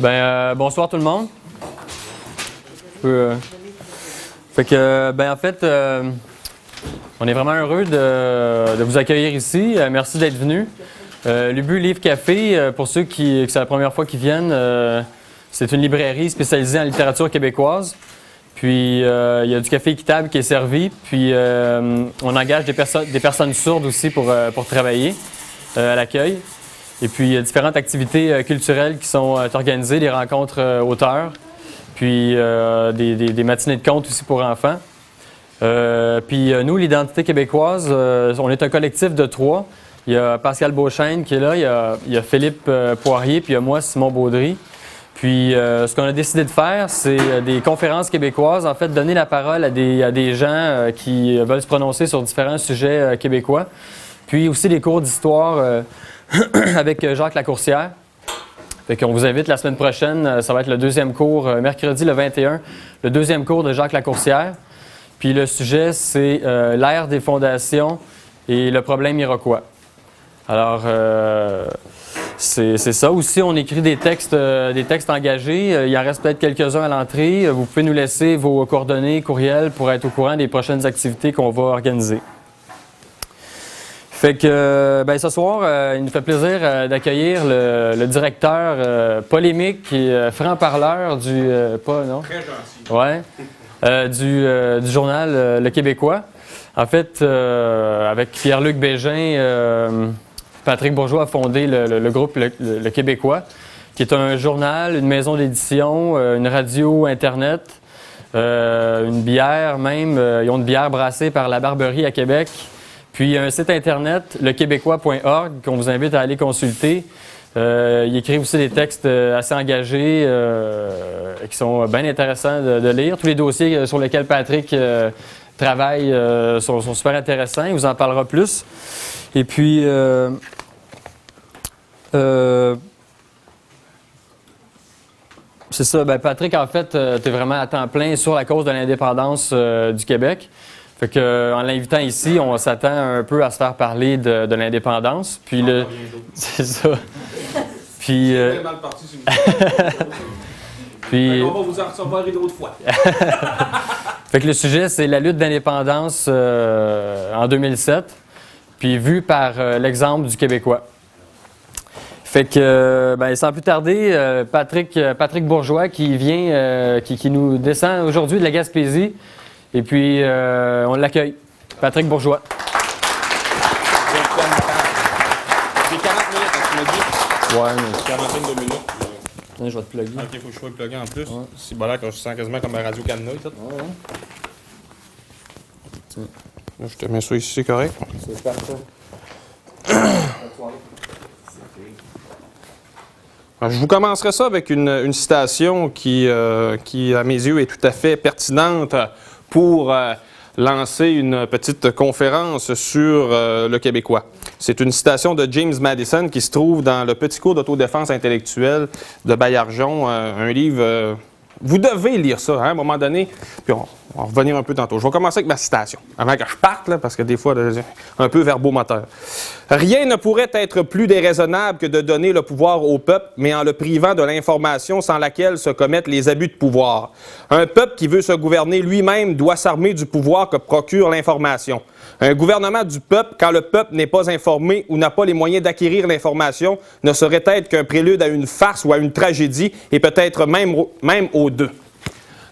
Ben, euh, bonsoir tout le monde. Euh, Fait que, euh, ben, en fait, on est vraiment heureux de, vous accueillir ici. Merci d'être venus. L'Ubu Livre Café, pour ceux qui, c'est la première fois qu'ils viennent, c'est une librairie spécialisée en littérature québécoise. Puis, il y a du café équitable qui est servi. Puis, on engage des, perso- des personnes sourdes aussi pour, travailler à l'accueil. Et puis, il y a différentes activités euh, culturelles qui sont euh, organisées, des rencontres euh, auteurs, puis des, matinées de contes aussi pour enfants. Puis nous, l'identité québécoise, on est un collectif de trois. Il y a Pascal Beauchesne qui est là, il y a, Philippe Poirier, puis il y a moi, Simon Baudry. Puis ce qu'on a décidé de faire, c'est des conférences québécoises, en fait, donner la parole à des, gens qui veulent se prononcer sur différents sujets québécois. Puis aussi des cours d'histoire avec euh, Jacques Lacourcière. Qu'on vous invite la semaine prochaine, euh, ça va être le deuxième cours, euh, mercredi le 21, le deuxième cours de Jacques Lacourcière. Puis le sujet, c'est l'ère des fondations et le problème iroquois. Alors, c'est ça. Aussi, on écrit des textes, des textes engagés. Il en reste peut-être quelques-uns à l'entrée. Vous pouvez nous laisser vos coordonnées, courriels pour être au courant des prochaines activités qu'on va organiser. Fait que, euh, ben, ce soir, euh, il nous fait plaisir euh, d'accueillir le, le directeur euh, polémique et franc-parleur du... pas, non? Très gentil. Ouais. Du, du journal Le Québécois. En fait, avec Pierre-Luc Bégin, Patrick Bourgeois a fondé le, le- le groupe le, Québécois, qui est un journal, une maison d'édition, une radio Internet, une bière même. Ils ont une bière brassée par la Barberie à Québec. Puis un site Internet, lequébécois.org, qu'on vous invite à aller consulter. Euh, il écrit aussi des textes euh, assez engagés euh, qui sont bien intéressants de, lire. Tous les dossiers euh, sur lesquels Patrick travaille sont, super intéressants. Il vous en parlera plus. Et puis, c'est ça. Ben, Patrick, en fait, tu es vraiment à temps plein sur la cause de l'indépendance du Québec. Fait que, euh, en l'invitant ici, on s'attend un peu à se faire parler de, de l'indépendance. Puis le, c'est ça. Puis, euh, mal parti, puis, On va vous en recevoir une autre fois. fait que le sujet, c'est la lutte d'indépendance euh, en 2007, puis vu par euh, l'exemple du Québécois. Fait que, euh, ben, sans plus tarder, Patrick, Patrick Bourgeois qui vient, qui, qui nous descend aujourd'hui de la Gaspésie, et puis euh, on l'accueille. Patrick Bourgeois. J'ai 40 minutes, tu m'as dit. Ouais, mais Quarantaine de minutes. je vais te plugger. Ok, faut que je sois plugué en plus. C'est bon là que je sens quasiment comme un radio Canada. et tout. Là, je te mets ça ici, c'est correct. C'est parfait. Je vous commencerai ça avec une, une citation qui, euh, qui, à mes yeux, est tout à fait pertinente pour euh, lancer une petite conférence sur euh, le Québécois. C'est une citation de James Madison qui se trouve dans le petit cours d'autodéfense intellectuelle de Bayarjon, euh, un livre... vous devez lire ça hein, à un moment donné, puis on, on va revenir un peu tantôt. Je vais commencer avec ma citation, avant que je parte, parce que des fois, un peu verbomoteur. Rien ne pourrait être plus déraisonnable que de donner le pouvoir au peuple, mais en le privant de l'information sans laquelle se commettent les abus de pouvoir. Un peuple qui veut se gouverner lui-même doit s'armer du pouvoir que procure l'information. Un gouvernement du peuple, quand le peuple n'est pas informé ou n'a pas les moyens d'acquérir l'information, ne saurait être qu'un prélude à une farce ou à une tragédie, et peut-être même aux deux.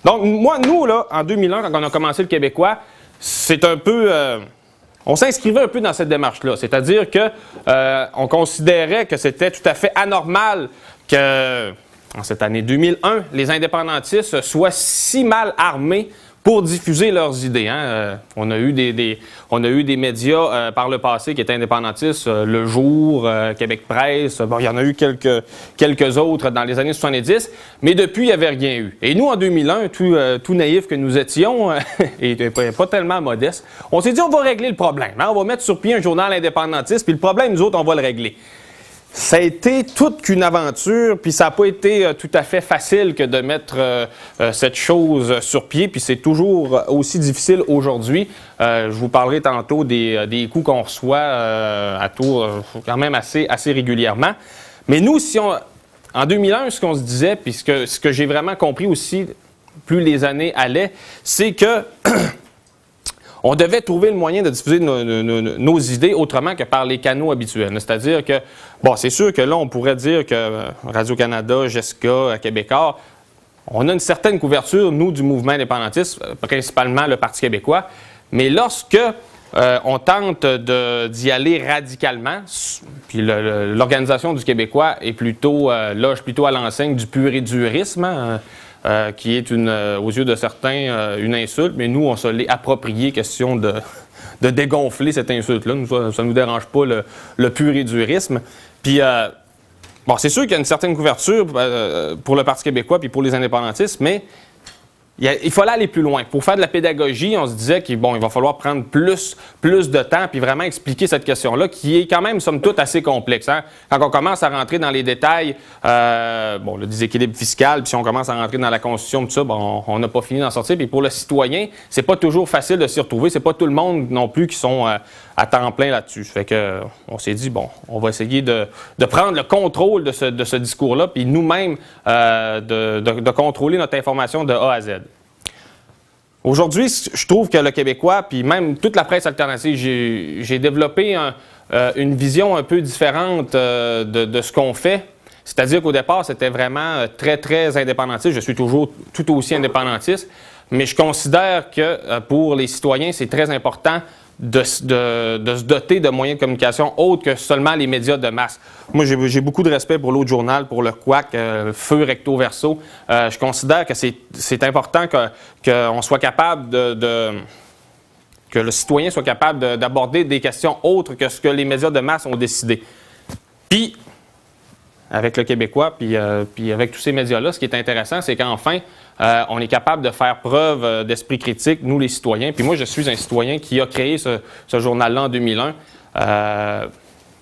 Donc, moi, nous, là, en 2001, quand on a commencé le Québécois, c'est un peu. euh, on s'inscrivait un peu dans cette démarche-là. C'est-à-dire que euh, on considérait que c'était tout à fait anormal que, en cette année 2001, les indépendantistes soient si mal armés pour diffuser leurs idées. hein. Euh, on, a eu des, on a eu des médias euh, par le passé qui étaient indépendantistes, euh, Le Jour, Québec Presse, bon, il y en a eu quelques, quelques autres dans les années 70, mais depuis, il n'y avait rien eu. Et nous, en 2001, tout, tout naïf que nous étions, et pas, pas tellement modeste, on s'est dit, on va régler le problème. hein. On va mettre sur pied un journal indépendantiste, puis le problème, nous autres, on va le régler. Ça a été toute qu'une aventure, puis ça n'a pas été euh, tout à fait facile que de mettre euh, euh, cette chose sur pied, puis c'est toujours aussi difficile aujourd'hui. Je vous parlerai tantôt des, des coups qu'on reçoit à tour quand même assez, assez régulièrement. Mais nous, si on, en 2001, ce qu'on se disait, puis ce que, ce que j'ai vraiment compris aussi, plus les années allaient, c'est que on devait trouver le moyen de diffuser nos, idées autrement que par les canaux habituels. C'est-à-dire que, bon, c'est sûr que là, on pourrait dire que euh, Radio-Canada, Jessica, Québécois, on a une certaine couverture, nous, du mouvement indépendantiste, euh, principalement le Parti québécois, mais lorsque euh, on tente d'y aller radicalement, puis l'organisation du Québécois est plutôt, loge plutôt à l'enseigne du hein, euh, qui est une, euh, aux yeux de certains euh, une insulte, mais nous, on se l'est approprié, question de, de dégonfler cette insulte-là. ça ne nous dérange pas le, le puridurisme. Puis, bon, c'est sûr qu'il y a une certaine couverture pour le Parti québécois puis pour les indépendantistes, mais il, fallait aller plus loin. Pour faire de la pédagogie, on se disait qu'il va falloir prendre plus, plus de temps puis vraiment expliquer cette question-là, qui est quand même, somme toute, assez complexe. Hein. Quand on commence à rentrer dans les détails, euh, bon, le déséquilibre fiscal, puis si on commence à rentrer dans la Constitution, tout ça, on n'a pas fini d'en sortir. Puis pour le citoyen, c'est pas toujours facile de s'y retrouver. C'est pas tout le monde non plus qui sont euh, à temps plein là-dessus. Fait que, on s'est dit, bon, on va essayer de, prendre le contrôle de ce, discours-là, puis nous-mêmes euh, de contrôler notre information de A à Z. Aujourd'hui, je trouve que le Québécois, puis même toute la presse alternative, j'ai développé euh, une vision un peu différente euh, de, ce qu'on fait. C'est-à-dire qu'au départ, c'était vraiment euh, très, très indépendantiste. Je suis toujours tout aussi indépendantiste. Mais je considère que pour les citoyens, c'est très important de, se doter de moyens de communication autres que seulement les médias de masse. Moi, j'ai beaucoup de respect pour l'autre journal, pour le QUAC, euh, Feu Recto Verso. Euh, je considère que c'est important qu'on soit capable de, que le citoyen soit capable d'aborder des questions autres que ce que les médias de masse ont décidé. Puis, avec le Québécois, puis, euh, puis avec tous ces médias-là, ce qui est intéressant, c'est qu'enfin, euh, on est capable de faire preuve euh, d'esprit critique, nous les citoyens. Puis moi, je suis un citoyen qui a créé ce, journal-là en 2001 euh,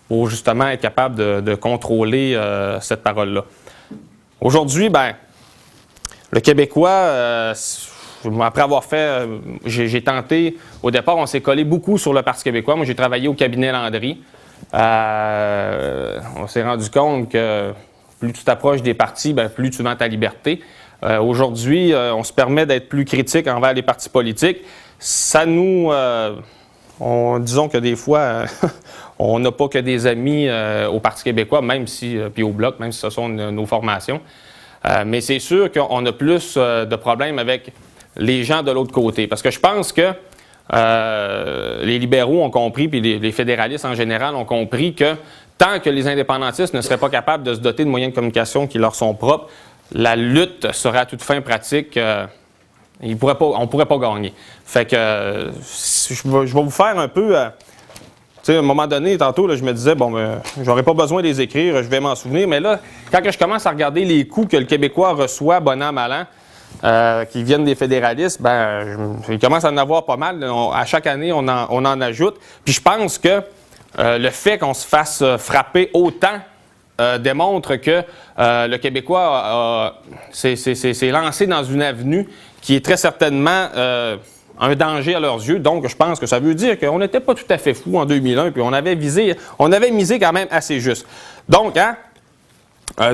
pour justement être capable de, contrôler cette parole-là. Aujourd'hui, ben, le Québécois, après avoir fait, j'ai tenté, au départ, on s'est collé beaucoup sur le Parti québécois. Moi, j'ai travaillé au cabinet Landry. on s'est rendu compte que plus tu t'approches des partis, ben, plus tu vends ta liberté. Euh, aujourd'hui, euh, on se permet d'être plus critique envers les partis politiques. Ça nous. Euh, disons que des fois, on n'a pas que des amis au Parti québécois, même si, puis au Bloc, même si ce sont nos formations. mais c'est sûr qu'on a plus de problèmes avec les gens de l'autre côté. Parce que je pense que les libéraux ont compris, puis les, fédéralistes en général ont compris que tant que les indépendantistes ne seraient pas capables de se doter de moyens de communication qui leur sont propres, la lutte serait à toute fin pratique. Euh, on ne pourrait pas gagner. Fait que euh, je, vais, vous faire un peu. Euh, à un moment donné, tantôt, je me disais, bon, ben, j'aurais pas besoin de les écrire, je vais m'en souvenir. Mais là, quand je commence à regarder les coûts que le Québécois reçoit, bon an, mal an, qui viennent des fédéralistes, ben, il commence à en avoir pas mal. à chaque année, on en, ajoute. Puis je pense que le fait qu'on se fasse frapper autant euh, démontre que euh, le Québécois s'est lancé dans une avenue qui est très certainement euh, un danger à leurs yeux. Donc, je pense que ça veut dire qu'on n'était pas tout à fait fou en 2001, puis on avait visé, on avait misé quand même assez juste. Donc, hein,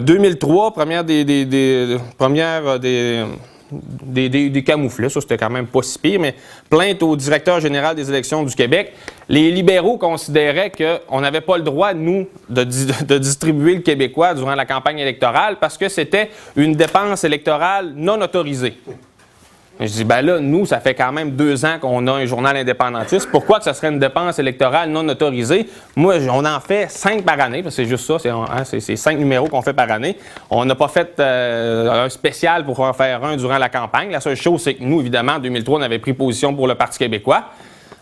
2003, première des, des, première des des, des, camouflets, ça c'était quand même pas si pire, mais plainte au directeur général des élections du Québec. Les libéraux considéraient qu'on n'avait pas le droit, nous, de, de, distribuer le Québécois durant la campagne électorale parce que c'était une dépense électorale non autorisée. Je dis, ben là, nous, ça fait quand même deux ans qu'on a un journal indépendantiste. Pourquoi que ce serait une dépense électorale non autorisée? Moi, on en fait cinq par année, parce que c'est juste ça, c'est hein, cinq numéros qu'on fait par année. On n'a pas fait euh, un spécial pour en faire un durant la campagne. La seule chose, c'est que nous, évidemment, en 2003, on avait pris position pour le Parti québécois.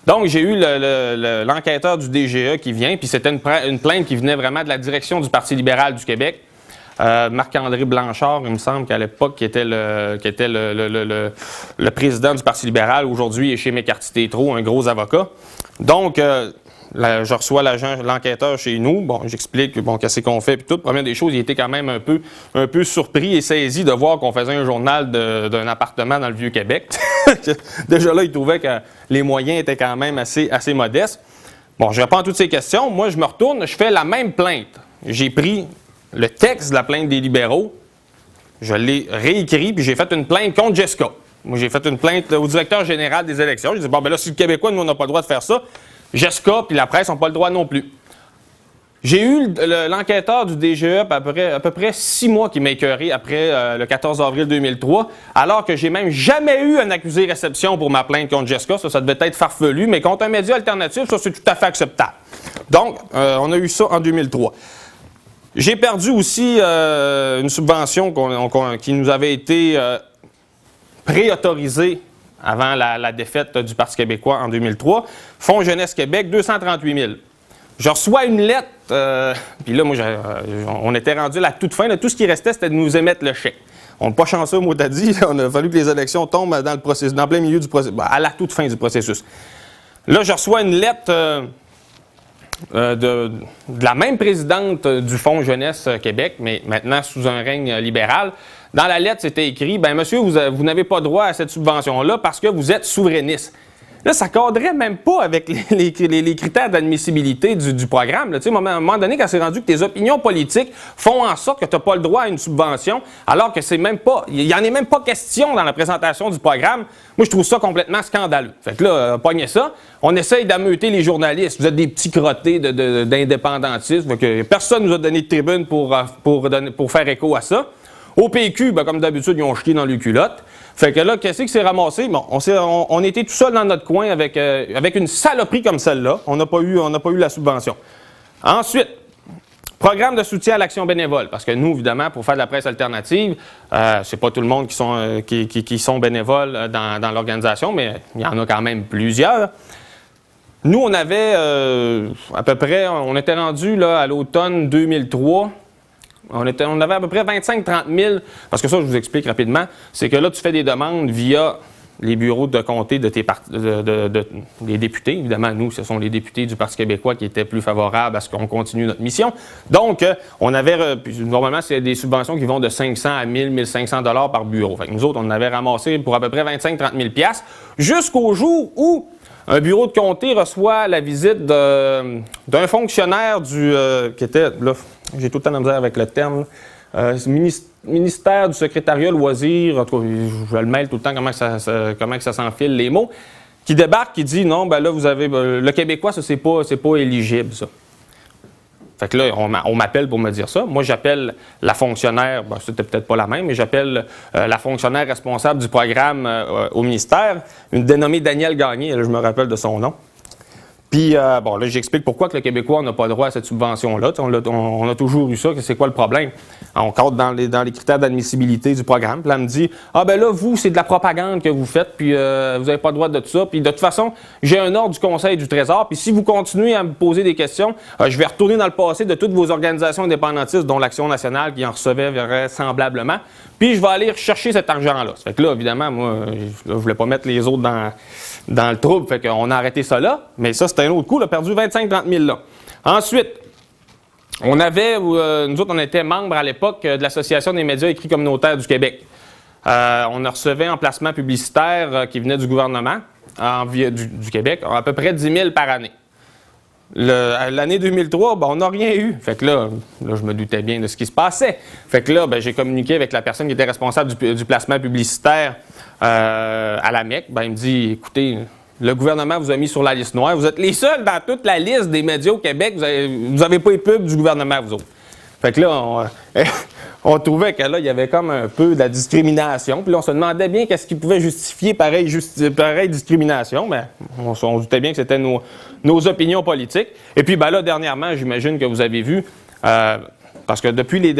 Donc, j'ai eu l'enquêteur du DGE qui vient, puis c'était une, une plainte qui venait vraiment de la direction du Parti libéral du Québec euh, Marc-André Blanchard, il me semble qu'à l'époque, qui était, le, président du Parti libéral, aujourd'hui est chez McCarthy Tétro, un gros avocat. Donc, euh, je reçois l'enquêteur chez nous. Bon, j'explique bon, qu'est-ce qu'on fait. Puis tout, première des choses, il était quand même un peu, un peu surpris et saisi de voir qu'on faisait un journal d'un appartement dans le Vieux-Québec. Déjà là, il trouvait que les moyens étaient quand même assez, assez modestes. Bon, je réponds à toutes ces questions. Moi, je me retourne, je fais la même plainte. J'ai pris le texte de la plainte des libéraux, je l'ai réécrit, puis j'ai fait une plainte contre Jessica. Moi, j'ai fait une plainte au directeur général des élections. J'ai dit, bon, ben là, si le Québécois, nous, on n'a pas le droit de faire ça, Jessica puis la presse n'ont pas le droit non plus. J'ai eu l'enquêteur du DGE à peu, près, à peu près six mois qui m'a écœuré après euh, le 14 avril 2003, alors que j'ai même jamais eu un accusé réception pour ma plainte contre Jessica. Ça, ça devait être farfelu, mais contre un média alternatif, ça, c'est tout à fait acceptable. Donc, euh, on a eu ça en 2003. J'ai perdu aussi euh, une subvention qui nous avait été préautorisée avant la, défaite du Parti québécois en 2003. Fonds Jeunesse Québec, 238 000. Je reçois une lettre, euh, puis là, moi, euh, on était rendu à la toute fin. tout ce qui restait, c'était de nous émettre le chèque. On n'est pas chanceux, mot à dit. On a fallu que les élections tombent dans le processus, dans plein milieu du processus, à la toute fin du processus. Là, je reçois une lettre euh, de, la même présidente du Fonds Jeunesse Québec, mais maintenant sous un règne libéral. Dans la lettre, c'était écrit Bien, monsieur, vous n'avez pas droit à cette subvention-là parce que vous êtes souverainiste. Là, ça cadrait même pas avec les, critères d'admissibilité du, programme. à un moment donné, quand c'est rendu que tes opinions politiques font en sorte que tu n'as pas le droit à une subvention, alors que c'est même pas, il n'y en est même pas question dans la présentation du programme, moi, je trouve ça complètement scandaleux. Fait que là, euh, pognez ça. On essaye d'ameuter les journalistes. Vous êtes des petits crottés d'indépendantistes. De, personne ne nous a donné de tribune pour, euh, pour, faire écho à ça. Au PQ, ben, comme d'habitude, ils ont jeté dans le culotte. Fait que là, qu'est-ce qui s'est ramassé? Bon, on, était tout seul dans notre coin avec, euh, avec une saloperie comme celle-là. On n'a pas, eu, pas eu la subvention. Ensuite, Programme de soutien à l'action bénévole, parce que nous, évidemment, pour faire de la presse alternative, euh, c'est pas tout le monde qui sont, euh, qui, sont bénévoles euh, dans, dans l'organisation, mais il y en a quand même plusieurs. Nous, on avait à peu près, on était rendu à l'automne 2003 on, avait à peu près 25-30 000, parce que ça, je vous explique rapidement, c'est que là, tu fais des demandes via les bureaux de comté de tes des députés. Évidemment, nous, ce sont les députés du Parti québécois qui étaient plus favorables à ce qu'on continue notre mission. Donc, euh, on avait, normalement, c'est des subventions qui vont de 500 à 1000, 1500 dollars par bureau. Nous autres, on avait ramassé pour à peu près 25-30 000 jusqu'au jour où un bureau de comté reçoit la visite d'un fonctionnaire du, euh, qui était, là, j'ai tout le temps misère avec le terme. Euh, ministère du secrétariat loisirs, je, le mêle tout le temps comment ça, comment ça s'enfile les mots, qui débarque, qui dit non, ben là, vous avez. Ben, le Québécois, ça, c'est pas, pas éligible, ça. Fait que là, on m'appelle pour me dire ça. Moi, j'appelle la fonctionnaire, ben, c'était peut-être pas la même, mais j'appelle euh, la fonctionnaire responsable du programme euh, au ministère, une dénommée Danielle Gagné, je me rappelle de son nom. Puis, euh, bon, là, j'explique pourquoi que le Québécois n'a pas droit à cette subvention-là. On, a toujours eu ça, c'est quoi le problème? On cadre dans les, dans les critères d'admissibilité du programme. Puis là, elle me dit, ah ben là, vous, c'est de la propagande que vous faites, puis euh, vous n'avez pas le droit de tout ça. Puis de toute façon, j'ai un ordre du Conseil du Trésor, puis si vous continuez à me poser des questions, euh, je vais retourner dans le passé de toutes vos organisations indépendantistes, dont l'Action nationale qui en recevait vraisemblablement, puis je vais aller chercher cet argent-là. Ça fait que là, évidemment, moi, je ne voulais pas mettre les autres dans dans le trouble. Fait qu'on a arrêté ça là. Mais ça, c'était un autre coup. On a perdu 25-30 000 là. Ensuite, on avait, euh, nous autres, on était membres à l'époque euh, de l'Association des médias écrits communautaires du Québec. Euh, on recevait un placement publicitaire qui venait du gouvernement en, du, du, Québec, à peu près 10 000 par année. L'année 2003, ben, on n'a rien eu. Fait que là, là, je me doutais bien de ce qui se passait. Fait que là, ben, j'ai communiqué avec la personne qui était responsable du, placement publicitaire euh, à la MEC. Ben, il me dit écoutez, le gouvernement vous a mis sur la liste noire. Vous êtes les seuls dans toute la liste des médias au Québec. Vous n'avez pas eu pub du gouvernement, vous autres. Fait que là, on, on trouvait que là, il y avait comme un peu de la discrimination. Puis là, on se demandait bien qu'est-ce qui pouvait justifier pareille, discrimination. Mais on, se doutait bien que c'était nos, opinions politiques. Et puis, ben là, dernièrement, j'imagine que vous avez vu. Euh, parce que depuis les,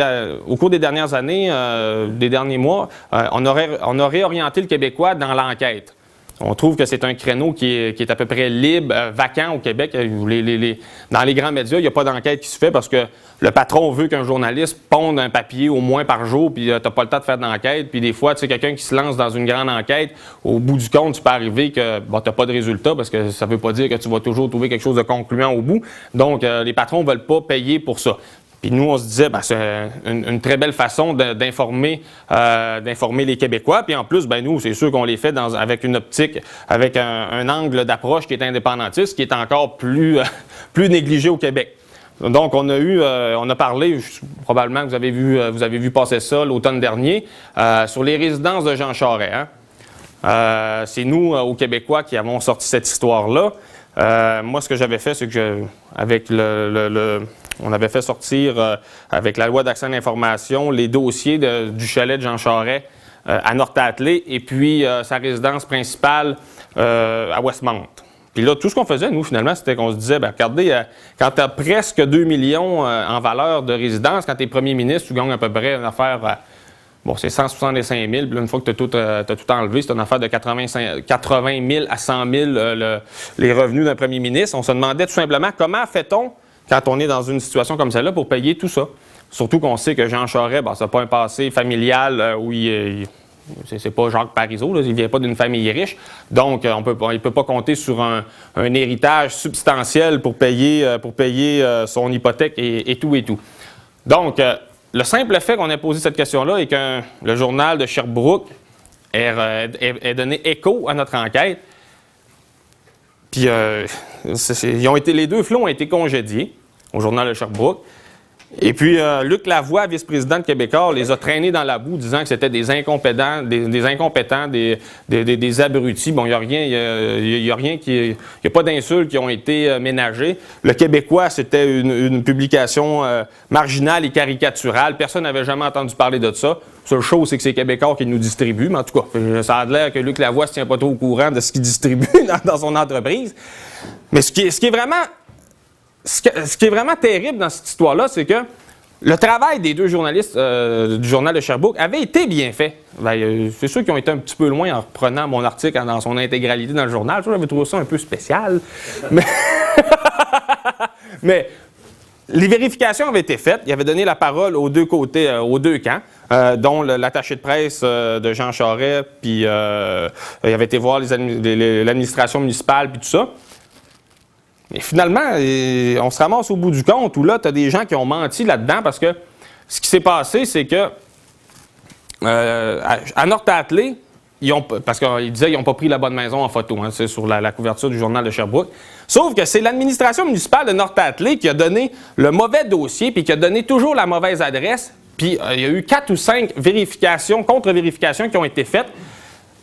au cours des dernières années, euh, des derniers mois, euh, on, aurait, on a réorienté le Québécois dans l'enquête. On trouve que c'est un créneau qui est, à peu près libre, euh, vacant au Québec. Euh, dans les grands médias, il n'y a pas d'enquête qui se fait parce que le patron veut qu'un journaliste ponde un papier au moins par jour, puis euh, tu n'as pas le temps de faire d'enquête. Puis des fois, tu sais, quelqu'un qui se lance dans une grande enquête, au bout du compte, tu peux arriver que tu n'as pas de résultat parce que ça ne veut pas dire que tu vas toujours trouver quelque chose de concluant au bout. Donc, les patrons ne veulent pas payer pour ça. Puis nous, on se disait, ben, c'est une, très belle façon d'informer, euh, d'informer les Québécois. Puis en plus, ben, nous, c'est sûr qu'on les fait avec une optique, avec un, angle d'approche qui est indépendantiste, qui est encore plus, plus négligé au Québec. Donc, on a eu, euh, on a parlé, probablement que vous avez vu, euh, vous avez vu passer ça l'automne dernier, euh, sur les résidences de Jean Charest. Hein. c'est nous, aux Québécois, qui avons sorti cette histoire-là. Moi, ce que j'avais fait, c'est que avec le, on avait fait sortir, avec la loi d'accès à l'information, les dossiers du chalet de Jean Charest à North-Atley et puis sa résidence principale à Westmount. Puis là, tout ce qu'on faisait, nous, finalement, c'était qu'on se disait, bien, regardez, euh, quand tu as presque 2 millions euh, en valeur de résidence, quand tu es premier ministre, tu gagnes à peu près une affaire, euh, c'est 165 000, puis là, une fois que tu as, tout enlevé, c'est une affaire de 80, 80 000 à 100 000 les revenus d'un premier ministre. On se demandait tout simplement comment fait-on, quand on est dans une situation comme celle-là, pour payer tout ça. Surtout qu'on sait que Jean Charest, ben, ça pas un passé familial où il c'est pas Jacques Parizeau, il ne vient pas d'une famille riche. Donc, euh, on peut, il peut pas compter sur un, héritage substantiel pour payer, euh, pour payer euh, son hypothèque et, tout et tout. Donc, le simple fait qu'on ait posé cette question-là et que le journal de Sherbrooke ait, donné écho à notre enquête, puis ils ont été, les deux flots ont été congédiés au journal de Sherbrooke. Et puis, euh, Luc Lavoie, vice-président de Québécois, les a traînés dans la boue, disant que c'était des incompétents, des, incompétents, des, des, abrutis. Bon, il n'y a rien, il y a, rien qui, il n'y a pas d'insultes qui ont été euh, ménagées. Le Québécois, c'était une, publication euh, marginale et caricaturale. Personne n'avait jamais entendu parler de ça. Seule chose, c'est que c'est Québécois qui nous distribue. Mais en tout cas, ça a l'air que Luc Lavoie ne se tient pas trop au courant de ce qu'il distribue dans, son entreprise. Mais ce qui ce qui est vraiment ce, qui est vraiment terrible dans cette histoire-là, c'est que le travail des deux journalistes euh, du journal de Sherbrooke avait été bien fait. Ben, euh, c'est ceux qui ont été un petit peu loin en reprenant mon article dans son intégralité dans le journal. J'avais trouvé ça un peu spécial. Mais, les vérifications avaient été faites. Il avait donné la parole aux deux côtés, euh, aux deux camps, dont l'attaché de presse de Jean Charest, puis il avait été voir l'administration municipale, puis tout ça. Mais finalement, on se ramasse au bout du compte où là, tu as des gens qui ont menti là-dedans parce que ce qui s'est passé, c'est que euh, à North Atley, ils ont, parce qu'ils disaient qu'ils n'ont pas pris la bonne maison en photo, hein, c'est sur la, couverture du journal de Sherbrooke. Sauf que c'est l'administration municipale de North Atley qui a donné le mauvais dossier puis qui a donné toujours la mauvaise adresse. Puis euh, il y a eu quatre ou cinq vérifications, contre-vérifications qui ont été faites.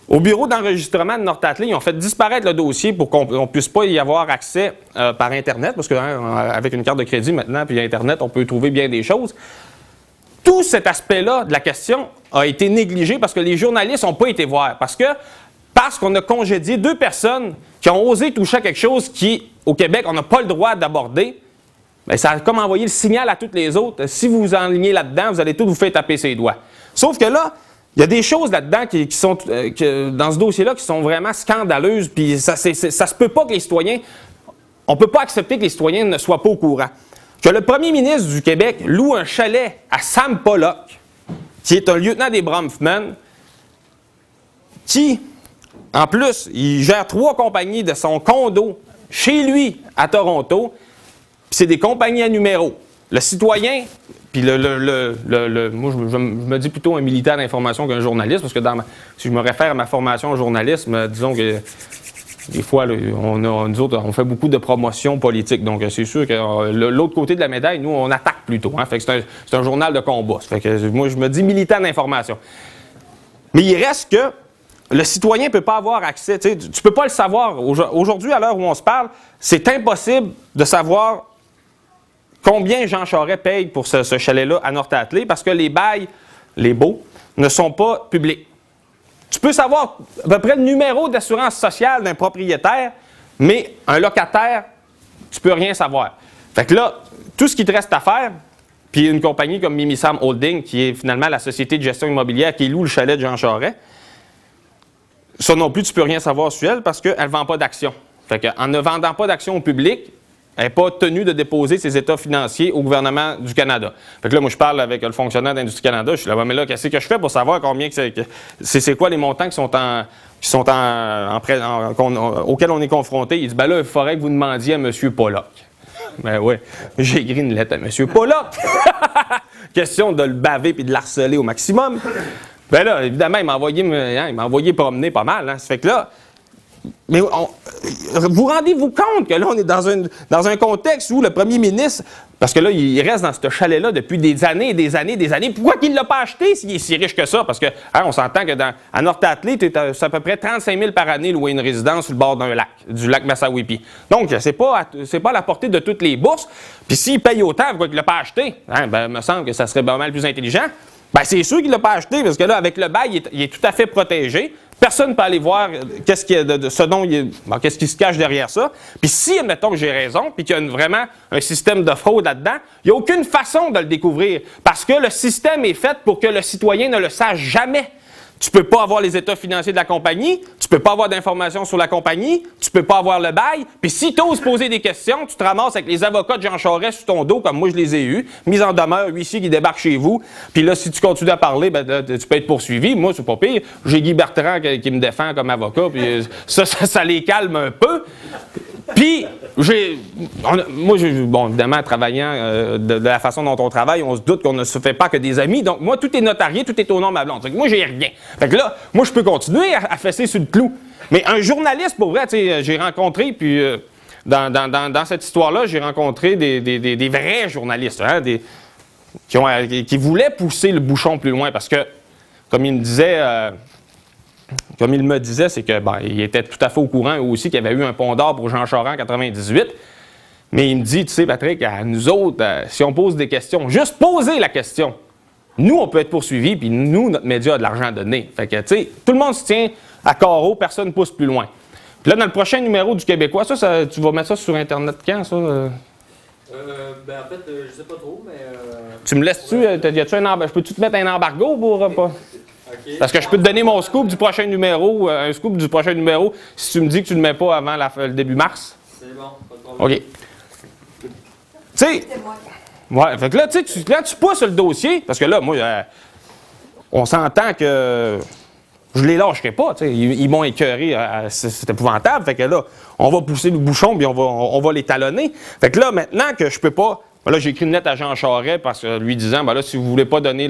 Au bureau d'enregistrement de North ils ont fait disparaître le dossier pour qu'on ne puisse pas y avoir accès euh, par Internet, parce qu'avec hein, une carte de crédit maintenant, puis Internet, on peut trouver bien des choses. Tout cet aspect-là de la question a été négligé parce que les journalistes n'ont pas été voir. Parce que parce qu'on a congédié deux personnes qui ont osé toucher à quelque chose qui, au Québec, on n'a pas le droit d'aborder, bien, ça a comme envoyé le signal à toutes les autres. Si vous vous enlignez là-dedans, vous allez tous vous faire taper ses doigts. Sauf que là, il y a des choses là-dedans qui, sont euh, dans ce dossier-là qui sont vraiment scandaleuses, puis ça, se peut pas que les citoyens, on peut pas accepter que les citoyens ne soient pas au courant. Que le premier ministre du Québec loue un chalet à Sam Pollock, qui est un lieutenant des Bronfman, qui, en plus, il gère trois compagnies de son condo chez lui à Toronto, puis c'est des compagnies à numéro. Le citoyen puis le, le, moi, je, me dis plutôt un militaire d'information qu'un journaliste, parce que si je me réfère à ma formation en journalisme, euh, disons que des fois, on nous autres, on fait beaucoup de promotion politique. Donc, c'est sûr que euh, l'autre côté de la médaille, nous, on attaque plutôt. Hein. Fait que c'est un, journal de combat. Fait que moi, je me dis militaire d'information. Mais il reste que le citoyen ne peut pas avoir accès. Tu ne peux pas le savoir. Aujourd'hui, à l'heure où on se parle, c'est impossible de savoir combien Jean Charest paye pour ce, chalet-là à North Atley parce que les bails, les baux, ne sont pas publics. Tu peux savoir à peu près le numéro d'assurance sociale d'un propriétaire, mais un locataire, tu peux rien savoir. Fait que là, tout ce qui te reste à faire, puis une compagnie comme Mimisam Holding, qui est finalement la société de gestion immobilière qui loue le chalet de Jean Charest, ça non plus, tu peux rien savoir sur elle parce qu'elle ne vend pas d'actions. Fait en ne vendant pas d'actions au public, n'est pas tenue de déposer ses états financiers au gouvernement du Canada. Fait que là, moi, je parle avec le fonctionnaire d'Industrie Canada. Je suis là, mais là, qu'est-ce que je fais pour savoir combien c'est, c'est, quoi les montants qui sont en, qui sont en, auxquels on est confronté? Il dit, ben là, il faudrait que vous demandiez à M. Pollock. Ben oui, j'ai écrit une lettre à M. Pollock. Question de le baver puis de l'harceler au maximum. Ben là, évidemment, il m'a envoyé, hein, il m'a envoyé promener pas mal. Hein. Ça fait que là, mais vous rendez-vous compte que là, on est dans un, dans un contexte où le premier ministre, parce que là, il reste dans ce chalet-là depuis des années et des années et des années. Pourquoi qu'il ne l'a pas acheté s'il est si riche que ça? Parce que, hein, on s'entend que dans, à North c'est à peu près 35 000 par année louer une résidence sur le bord d'un lac, du lac Massawippi. Donc, c'est pas, pas à la portée de toutes les bourses. Puis s'il paye autant, pourquoi qu'il ne l'a pas acheté? Hein, ben, il me semble que ça serait pas mal plus intelligent. Ben, c'est sûr qu'il ne l'a pas acheté, parce que là, avec le bail, il est, tout à fait protégé. Personne ne peut aller voir qu'est-ce qui, de, ce dont il, qu'est-ce qui se cache derrière ça. Puis si, admettons que j'ai raison, puis qu'il y a vraiment un système de fraude là-dedans, il n'y a aucune façon de le découvrir, parce que le système est fait pour que le citoyen ne le sache jamais. Tu peux pas avoir les états financiers de la compagnie, tu peux pas avoir d'informations sur la compagnie, tu peux pas avoir le bail. Puis si tu oses poser des questions, tu te ramasses avec les avocats de Jean Charest sur ton dos, comme moi je les ai eus, mise en demeure, huissier qui débarque chez vous. Puis là, si tu continues à parler, ben, tu peux être poursuivi. Moi, c'est pas pire. J'ai Guy Bertrand qui, me défend comme avocat, puis euh, ça, ça les calme un peu. Puis, j'ai. Moi, bon, évidemment, travaillant euh, de, la façon dont on travaille, on se doute qu'on ne se fait pas que des amis. Donc, moi, tout est notarié, tout est au nom de ma blonde. moi, j'ai rien. Fait que là, moi, je peux continuer à, fesser sur le clou. Mais un journaliste, pour vrai, j'ai rencontré, puis euh, dans, cette histoire-là, j'ai rencontré des, vrais journalistes, hein, des, qui, qui, voulaient pousser le bouchon plus loin parce que, comme il me disait. Euh, comme il me disait, c'est que ben, il était tout à fait au courant aussi qu'il y avait eu un pont d'or pour Jean Charest en 98. Mais il me dit, tu sais, Patrick, à nous autres, euh, si on pose des questions, juste poser la question. Nous, on peut être poursuivis, puis nous, notre média a de l'argent à donner. Fait que, tu sais, tout le monde se tient à carreau, personne ne pousse plus loin. Puis là, dans le prochain numéro du Québécois, ça, tu vas mettre ça sur Internet quand, ça? Euh? Euh, ben, en fait, je sais pas trop, mais. Tu me laisses-tu? Je peux-tu te mettre un embargo pour. Pas? Parce que je peux te donner mon scoop du prochain numéro, euh, un scoop du prochain numéro, si tu me dis que tu ne le mets pas avant le début mars. C'est bon, pas de problème. OK. Tu sais. Ouais, fait que là, tu sais, quand tu pousses le dossier, parce que là, moi, euh, on s'entend que je les lâcherai pas, tu sais. Ils, m'ont écœuré, euh, c'est épouvantable. Fait que là, on va pousser le bouchon, puis on va, on va les talonner. Fait que là, maintenant que je peux pas ben là, j'ai écrit une lettre à Jean Charest parce que lui disant, ben là, si vous voulez pas donner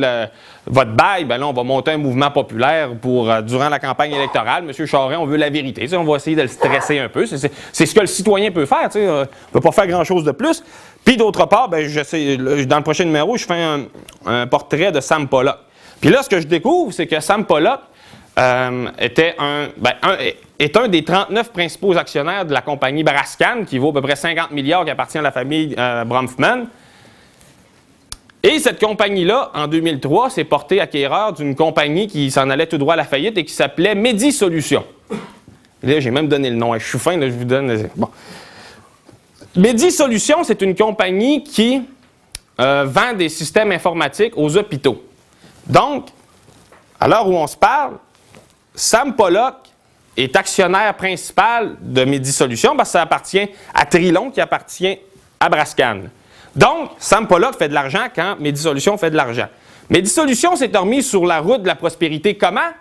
votre bail, ben là, on va monter un mouvement populaire pour, euh, durant la campagne électorale. Monsieur Charest, on veut la vérité. on va essayer de le stresser un peu. C'est ce que le citoyen peut faire. Euh, on ne peut pas faire grand-chose de plus. Puis d'autre part, ben, dans le prochain numéro, je fais un, portrait de Sam Pollock. Puis là, ce que je découvre, c'est que Sam Pollock euh, était un, ben, un est un des 39 principaux actionnaires de la compagnie Brascan, qui vaut à peu près 50 milliards, qui appartient à la famille euh. Et cette compagnie-là, en 2003, s'est portée acquéreur d'une compagnie qui s'en allait tout droit à la faillite et qui s'appelait Medi Solutions. Là, j'ai même donné le nom. Je suis fin, je vous donne. Bon. Medi Solutions, c'est une compagnie qui euh, vend des systèmes informatiques aux hôpitaux. Donc, à l'heure où on se parle, Sam Pollock est actionnaire principal de Medi Solutions parce ça appartient à Trilon qui appartient à Brascan. Donc, Sam Pollock fait de l'argent quand Medi Solutions fait de l'argent. Medi Solutions s'est remis sur la route de la prospérité comment?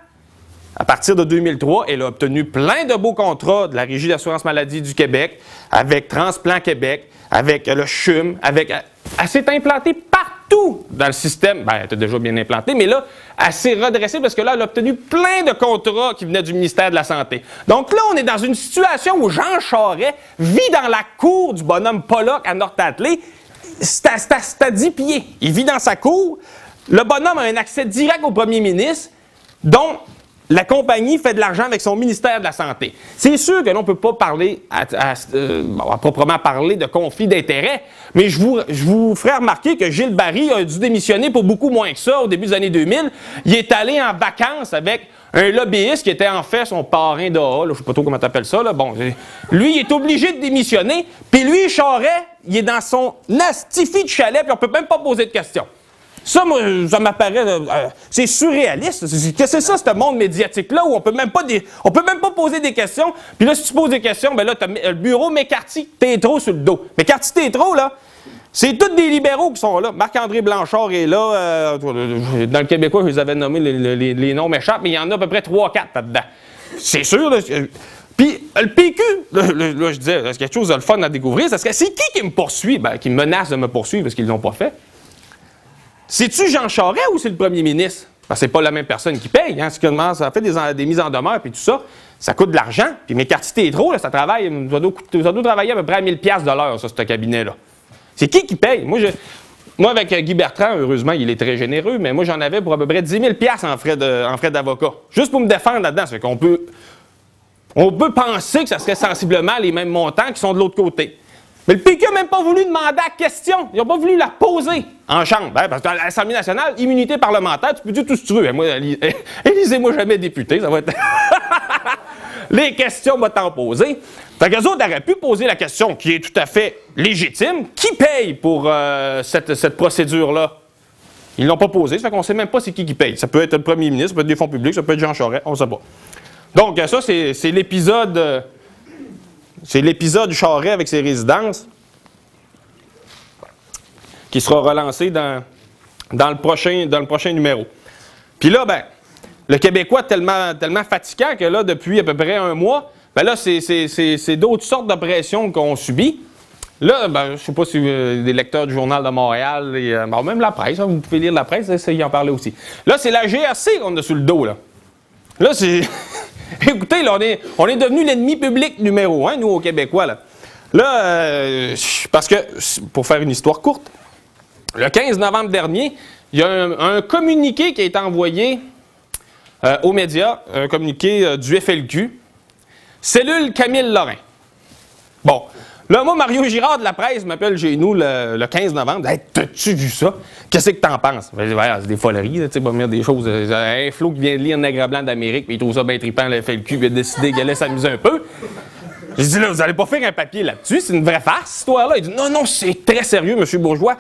À partir de 2003, elle a obtenu plein de beaux contrats de la Régie d'assurance maladie du Québec, avec Transplant Québec, avec le CHUM, avec... Elle s'est implantée partout tout dans le système. Ben, elle était déjà bien implantée, mais là, elle s'est redressée parce que là, elle a obtenu plein de contrats qui venaient du ministère de la Santé. Donc là, on est dans une situation où Jean Charest vit dans la cour du bonhomme Pollock à North-Atley. C'est à, 10 pieds. Il vit dans sa cour. Le bonhomme a un accès direct au premier ministre, dont la compagnie fait de l'argent avec son ministère de la Santé. C'est sûr que l'on ne peut pas parler euh, à, proprement parler de conflit d'intérêts, mais je vous, je vous ferai remarquer que Gilles Barry a dû démissionner pour beaucoup moins que ça au début des années 2000. Il est allé en vacances avec un lobbyiste qui était en fait son parrain de je ne sais pas trop comment tu appelles ça. Là. Bon, lui, il est obligé de démissionner, puis lui, Charret, il est dans son nastifi de chalet, puis on ne peut même pas poser de questions. Ça, moi, ça m'apparaît. Euh, euh, c'est surréaliste. Qu'est-ce que c'est ça, ce monde médiatique-là, où on peut même pas on peut même pas poser des questions? Puis là, si tu poses des questions, ben là, as le bureau McCarthy trop sur le dos. McCarthy trop là, c'est tous des libéraux qui sont là. Marc-André Blanchard est là. Euh, dans le Québécois, je les avais nommés, les, noms m'échappent, mais il y en a à peu près 3-4 là-dedans. C'est sûr. Puis le PQ, là, je disais, c'est quelque chose de fun à découvrir? C'est qui qui me poursuit? Ben, qui me menace de me poursuivre parce qu'ils l'ont pas fait. C'est-tu Jean Charest ou c'est le premier ministre? Parce que c'est pas la même personne qui paye. Hein? Ça fait des, mises en demeure et tout ça. ça coûte de l'argent. Puis mes quartiers trop, là, ça travaille, ça doit, travailler à peu près à 1000 pièces de l'heure, ce cabinet-là. C'est qui qui paye? Moi, moi, avec euh, Guy Bertrand, heureusement, il est très généreux, mais moi, j'en avais pour à peu près 10 000 pièces en frais de- en frais d'avocat. Juste pour me défendre là-dedans. Ça fait qu'on peut, on peut penser que ça serait sensiblement les mêmes montants qui sont de l'autre côté. Mais le PQ n'a même pas voulu demander la question. Ils n'ont pas voulu la poser en chambre. hein, parce que à l'Assemblée nationale, immunité parlementaire, tu peux dire tout ce que tu veux. Moi, Éli- élisez-moi jamais député, ça va être. Les questions vont t'en poser. Fait qu'eux autres auraient pu poser la question qui est tout à fait légitime. Qui paye pour euh, cette, cette procédure-là? Ils l'ont pas posée, ça fait qu'on ne sait même pas c'est qui qui paye. Ça peut être le premier ministre, ça peut être des fonds publics, ça peut être Jean Charest, on ne sait pas. Donc, euh, ça, c'est c'est l'épisode. C'est l'épisode Charret avec ses résidences qui sera relancé dans, le, prochain, numéro. Puis là, ben, le Québécois est tellement, tellement fatigant que là, depuis à peu près un mois, ben là, c'est- d'autres sortes de pressions qu'on subit. Là, ben, je ne sais pas si euh, des lecteurs du Journal de Montréal, et, euh, même la presse, hein, vous pouvez lire la presse, essayez d'en parler aussi. Là, c'est la GRC qu'on a sur le dos, là. Là, c'est. Écoutez, là, on est, on est devenu l'ennemi public numéro un, nous, aux Québécois. Là, là euh, parce que, pour faire une histoire courte, le 15 novembre dernier, il y a un, un communiqué qui a été envoyé euh, aux médias, un communiqué euh, du FLQ, cellule Camille Lorrain. Bon. Là, moi, Mario Girard de la presse m'appelle chez nous le, le 15 novembre. Hey, t'as-tu vu ça? Qu'est-ce que t'en penses? Ben, c'est des foleries, tu sais, des choses. Euh, Un flot qui vient de lire Nègre blanc d'Amérique, il trouve ça bien trippant, le FLQ, puis il a décidé qu'il allait s'amuser un peu. J'ai dit, là, vous allez pas faire un papier là-dessus, c'est une vraie farce, cette histoire-là. Il dit, non, non, c'est très sérieux, M. Bourgeois,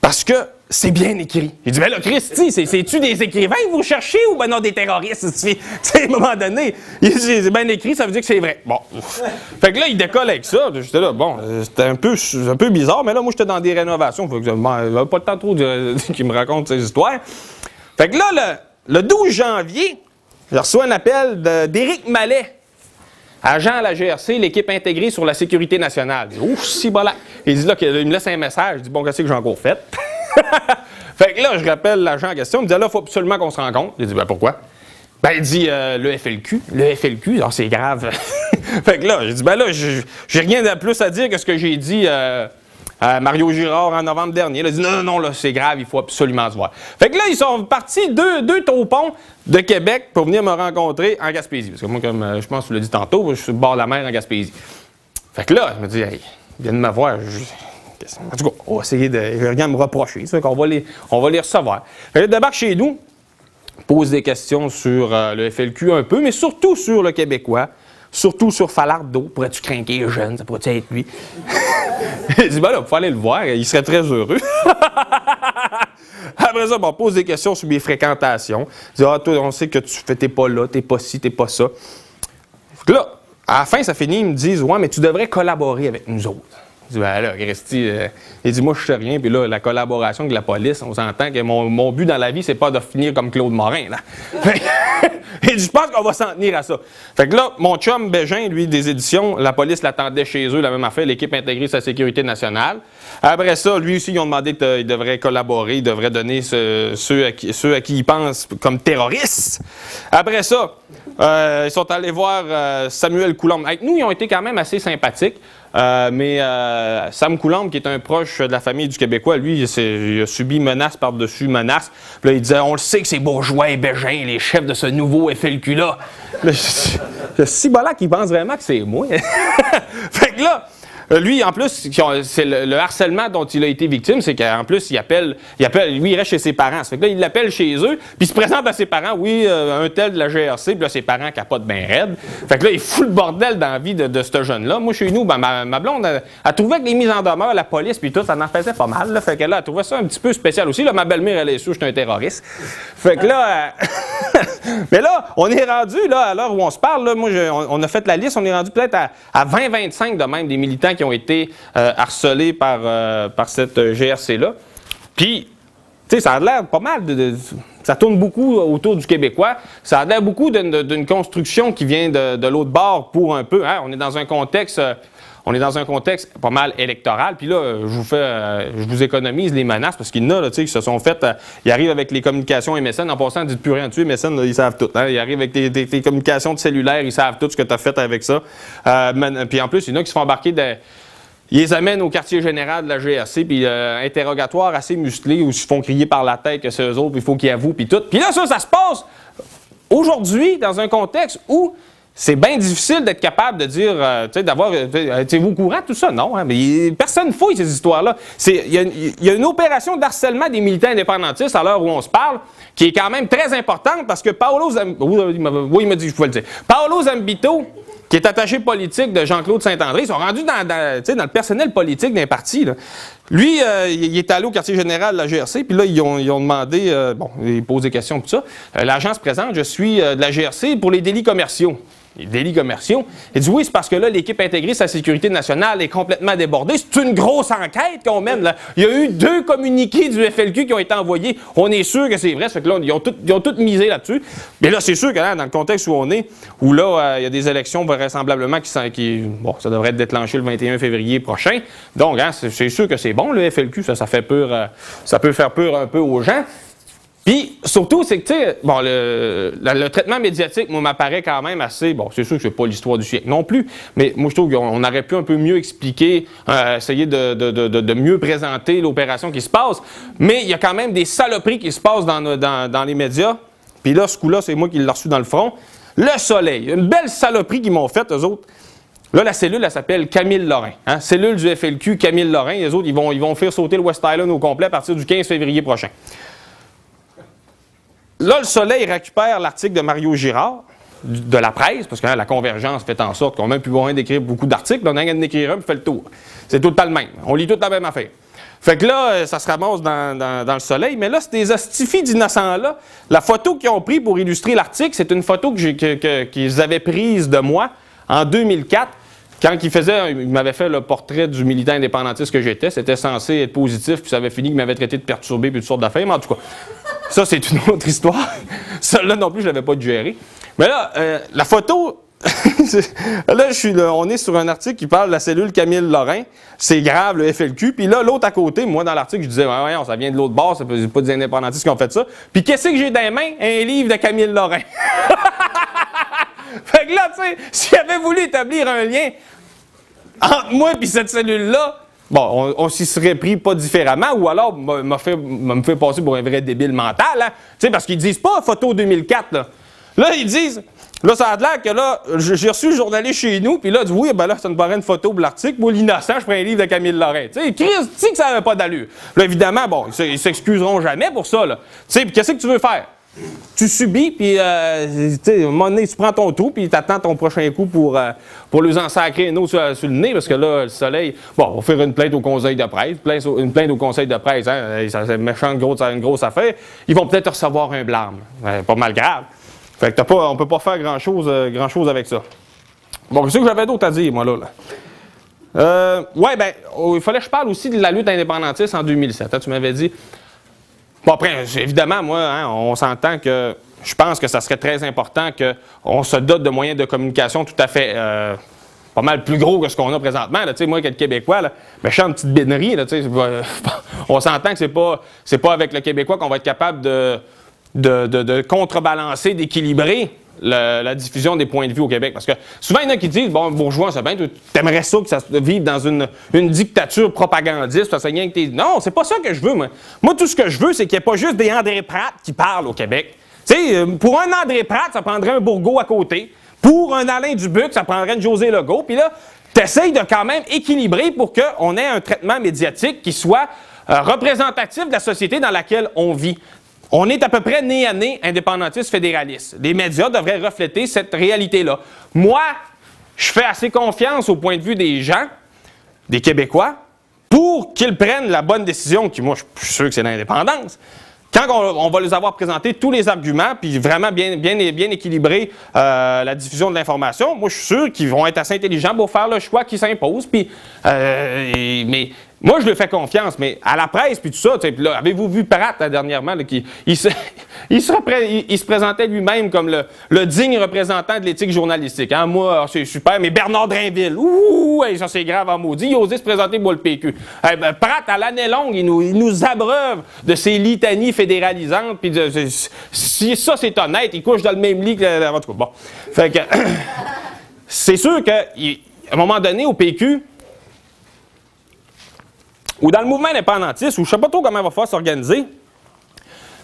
parce que c'est bien écrit. J'ai dit, ben là, Christy, c'est- c'est-tu des écrivains que vous cherchez ou ben non, des terroristes? Tu sais, à un moment donné, il dit, bien écrit, ça veut dire que c'est vrai. Bon. Fait que là, il décolle avec ça. J'étais là, bon, euh, c'était un peu, un peu bizarre, mais là, moi, j'étais dans des rénovations. Fait que j'avais pas le temps trop de- qu'il me raconte ces histoires. Fait que là, le, le 12 janvier, j'ai reçu un appel d'Éric Mallet, agent à la GRC, l'équipe intégrée sur la sécurité nationale. Il dit, Ouf, si voilà. Il dit là, il me laisse un message. Je dis, bon, qu'est-ce que j'ai encore fait? fait que là, je rappelle l'agent en question. Il me dit, là, il faut absolument qu'on se rencontre. J'ai dit, ben pourquoi? Ben, il dit, euh, le FLQ. Le FLQ, alors c'est grave. fait que là, j'ai dit, ben là, j'ai rien de plus à dire que ce que j'ai dit euh, à Mario Girard en novembre dernier. Il a dit, non, non, non, là, c'est grave, il faut absolument se voir. Fait que là, ils sont partis deux, deux taupons de Québec pour venir me rencontrer en Gaspésie. Parce que moi, comme euh, je pense que tu l'as dit tantôt, je suis le bord de la mer en Gaspésie. Fait que là, je me dis, hey, ils viennent me voir. En tout cas, on va essayer de. Rien me reprocher. Ça qu'on va les, on va les recevoir. Là, chez nous, pose des questions sur euh, le FLQ un peu, mais surtout sur le Québécois, surtout sur Falardeau. Pourrais-tu craquer les jeunes? Ça pourrait être lui? Il dit, ben là, il faut aller le voir, il serait très heureux. Après ça, bon, on pose des questions sur mes fréquentations. Il dit, ah, toi, on sait que tu fais, t'es pas là, t'es pas ci, t'es pas ça. Là, à la fin, ça finit, ils me disent, ouais, mais tu devrais collaborer avec nous autres. Je dis, ben là, Christy, euh, il dit, moi, je sais rien, puis là, la collaboration avec la police, on s'entend que mon, mon but dans la vie, c'est pas de finir comme Claude Morin, là. il dit, je pense qu'on va s'en tenir à ça. Fait que là, mon chum Bégin, lui, des éditions, la police l'attendait chez eux, la même affaire, l'équipe intégrée de sa sécurité nationale. Après ça, lui aussi, ils ont demandé qu'il devrait collaborer, il devrait donner ce- ceux, à qui, ceux à il comme terroristes. Après ça, euh, ils sont allés voir euh, Samuel Coulombe. Avec nous, ils ont été quand même assez sympathiques. Euh, mais euh, Sam Coulombe, qui est un proche de la famille du Québécois, lui, il, il a subi menace par-dessus menace. Puis là, il disait On le sait que c'est Bourgeois et Bégin, les chefs de ce nouveau FLQ-là. Si là qui pense vraiment que c'est moi. fait que là, lui, en plus, c'est le, le harcèlement dont il a été victime, c'est qu'en plus, il appelle, il appelle, lui, il reste chez ses parents. Ça fait que là, il l'appelle chez eux, puis il se présente à ses parents, oui, euh, un tel de la GRC, puis là, ses parents capotent bien raide. Fait que là, il fout le bordel dans la vie de, ce jeune-là. Moi, chez nous, ben, ma, blonde, elle, elle trouvait que les mises en demeure, la police, puis tout, ça en faisait pas mal. Là. Fait que là, elle trouvait ça un petit peu spécial aussi. Là, ma belle-mère, elle est sûre que j'étais un terroriste. Fait que là, euh, mais là, on est rendu, là, à l'heure où on se parle, là, moi, je- on, a fait la liste, on est rendu peut-être à, à 20-25 de même des militants qui ont été euh, harcelés par, euh, par cette euh, GRC-là. Puis, tu sais, ça a l'air pas mal de, Ça tourne beaucoup autour du Québécois. Ça a l'air beaucoup d'une- construction qui vient de, l'autre bord pour un peu. hein. On est dans un contexte. Euh, on est dans un contexte pas mal électoral. Puis là, je vous fais, euh, je vous économise les menaces parce qu'il y en a, tu sais, qui se sont faites. euh, ils arrivent avec les communications MSN. En passant, dites plus rien dessus. MSN, ils savent tout. hein. Ils arrivent avec tes, tes- tes communications de cellulaire. Ils savent tout ce que tu as fait avec ça. Euh, puis en plus, il y en a qui se font embarquer. Ils les amènent au quartier général de la GRC, puis euh, interrogatoire assez musclé, où ils se font crier par la tête que c'est eux autres, puis il faut qu'ils avouent, puis tout. Puis là, ça, ça se passe aujourd'hui dans un contexte où c'est bien difficile d'être capable de dire, euh, tu sais, d'avoir, euh, êtes-vous au courant tout ça? Non, hein, mais il- personne ne fouille ces histoires-là. Il y, a une- y opération d'harcèlement des militants indépendantistes à l'heure où on se parle, qui est quand même très importante parce que Paolo Zambito, il dit je le dire. Paolo Zambito, qui est attaché politique de Jean-Claude Saint-André, ils sont rendus dans, dans, le personnel politique d'un parti. Lui, euh, il est allé au quartier général de la GRC, puis là, ils ont, demandé, euh, bon, ils posent des questions, tout ça. Euh, L'agent se présente, je suis euh, de la GRC pour les délits commerciaux. Délits commerciaux. Il dit oui, c'est parce que là, l'équipe intégrée sa sécurité nationale est complètement débordée. C'est une grosse enquête qu'on mène. Là. Il y a eu deux communiqués du FLQ qui ont été envoyés. On est sûr que c'est vrai. Que là, ils ont tout, misé là-dessus. Mais là, c'est sûr que là, dans le contexte où on est, où là, euh, il y a des élections vraisemblablement qui, qui bon, ça devrait être déclenché le 21 février prochain. Donc, hein, c'est c'est sûr que c'est bon, le FLQ. Ça, ça fait peur, euh, ça peut faire peur un peu aux gens. Puis, surtout, c'est que, tu sais, bon, le, traitement médiatique, moi, m'apparaît quand même assez. Bon, c'est sûr que c'est pas l'histoire du siècle non plus, mais moi, je trouve qu'on on aurait pu un peu mieux expliquer, euh, essayer de, mieux présenter l'opération qui se passe. Mais il y a quand même des saloperies qui se passent dans les médias. Puis là, ce coup-là, c'est moi qui l'ai reçu dans le front. Le soleil. Une belle saloperie qu'ils m'ont faite, eux autres. Là, la cellule, elle s'appelle Camille Lorrain. Hein? Cellule du FLQ, Camille Lorrain. Les autres, ils vont, ils vont faire sauter le West Island au complet à partir du 15 février prochain. Là, le Soleil récupère l'article de Mario Girard de la presse, parce que hein, la convergence fait en sorte qu'on n'a même plus besoin d'écrire beaucoup d'articles. On a rien d'écrire un, puis fait le tour. C'est tout le temps le même. On lit tout la même affaire. Fait que là, euh, ça se ramasse dans, le soleil. Mais là, c'est des astifies d'innocents-là. La photo qu'ils ont prise pour illustrer l'article, c'est une photo qu'ils avaient prise de moi en 2004. Quand ils faisaient, ils m'avaient fait le portrait du militant indépendantiste que j'étais. C'était censé être positif, puis ça avait fini qu'ils m'avaient traité de perturbé, puis toutes sortes d'affaires. Mais en tout cas, ça, c'est une autre histoire. Celle-là non plus, je ne l'avais pas digérée. Mais là, euh, la photo. là, je suis là, on est sur un article qui parle de la cellule Camille Lorrain. C'est grave, le FLQ. Puis là, l'autre à côté, moi, dans l'article, je disais, ouais, ouais, ça vient de l'autre bord, pas, c'est pas des indépendantistes qui ont fait ça. Puis qu'est-ce que j'ai dans les mains? Un livre de Camille Lorrain. fait que là, tu sais, s'il avait voulu établir un lien entre moi et cette cellule-là, bon, on, s'y serait pris pas différemment, ou alors m'a fait, fait passer pour un vrai débile mental, hein? Tu sais, parce qu'ils disent pas photo 2004, là. Là, ils disent, là, ça a l'air que là, j'ai reçu le journaliste chez nous, puis là, disent, oui, ben là, ça me paraît une photo pour l'article. Moi, l'innocent, je prends un livre de Camille Lorrain. Tu sais, Chris, tu sais que ça n'avait pas d'allure. Là, évidemment, bon, ils s'excuseront jamais pour ça, là. Tu sais, puis qu'est-ce que tu veux faire? Tu subis, puis euh, à un moment donné, tu prends ton trou, puis tu attends ton prochain coup pour, euh, pour les ensacrer un autre sur, le nez, parce que là, le soleil, bon, on va faire une plainte au conseil de presse, une plainte au conseil de presse, hein, euh, c'est méchant, gros, une grosse affaire. Ils vont peut-être recevoir un blâme. Ouais, pas mal grave. Fait que t'as pas, on peut pas faire grand-chose euh, grand-chose avec ça. Bon, qu'est-ce que j'avais d'autre à dire, moi, là? là? Euh, ouais, ben, oh, il fallait que je parle aussi de la lutte indépendantiste en 2007. hein, tu m'avais dit. Bon, après, évidemment, moi, hein, on s'entend que je pense que ça serait très important qu'on se dote de moyens de communication tout à fait euh, pas mal plus gros que ce qu'on a présentement. Là. Moi, qui le Québécois, je suis en petite bénerie. On s'entend que c'est pas, pas avec le Québécois qu'on va être capable de contrebalancer, d'équilibrer la diffusion des points de vue au Québec. Parce que souvent, il y en a qui disent Bon, bourgeois, c'est bien, tu aimerais ça que ça vive dans une, une dictature propagandiste. Ça, rien que t'es- Non, c'est pas ça que je veux, moi. Moi, tout ce que je veux, c'est qu'il n'y ait pas juste des André Pratt qui parlent au Québec. Tu sais, euh, pour un André Pratt, ça prendrait un Bourgault à côté. Pour un Alain Dubuc, ça prendrait une José Legault. Puis là, tu essayes de quand même équilibrer pour qu'on ait un traitement médiatique qui soit euh, représentatif de la société dans laquelle on vit. On est à peu près nez à nez indépendantiste fédéraliste. Les médias devraient refléter cette réalité-là. Moi, je fais assez confiance au point de vue des gens, des Québécois, pour qu'ils prennent la bonne décision, qui, moi, je suis sûr que c'est l'indépendance. Quand on, va les avoir présenté tous les arguments, puis vraiment bien, bien, équilibrer euh, la diffusion de l'information, moi, je suis sûr qu'ils vont être assez intelligents pour faire le choix qui s'impose. Puis, euh, mais moi, je lui fais confiance, mais à la presse, puis tout ça, là, avez-vous vu Pratt dernièrement, qui, il se- il, se, il, se présentait lui-même comme le, digne représentant de l'éthique journalistique. Hein? Moi, c'est super, mais Bernard Drinville, ouh, ça c'est grave en maudit, il osait se présenter pour le PQ. Eh ben, Pratt, à l'année longue, il nous, abreuve de ses litanies fédéralisantes, puis si ça c'est honnête, il couche dans le même lit que... Bon. Fait que... c'est sûr qu'à un moment donné, au PQ, ou dans le mouvement indépendantiste, ou je ne sais pas trop comment il va falloir s'organiser,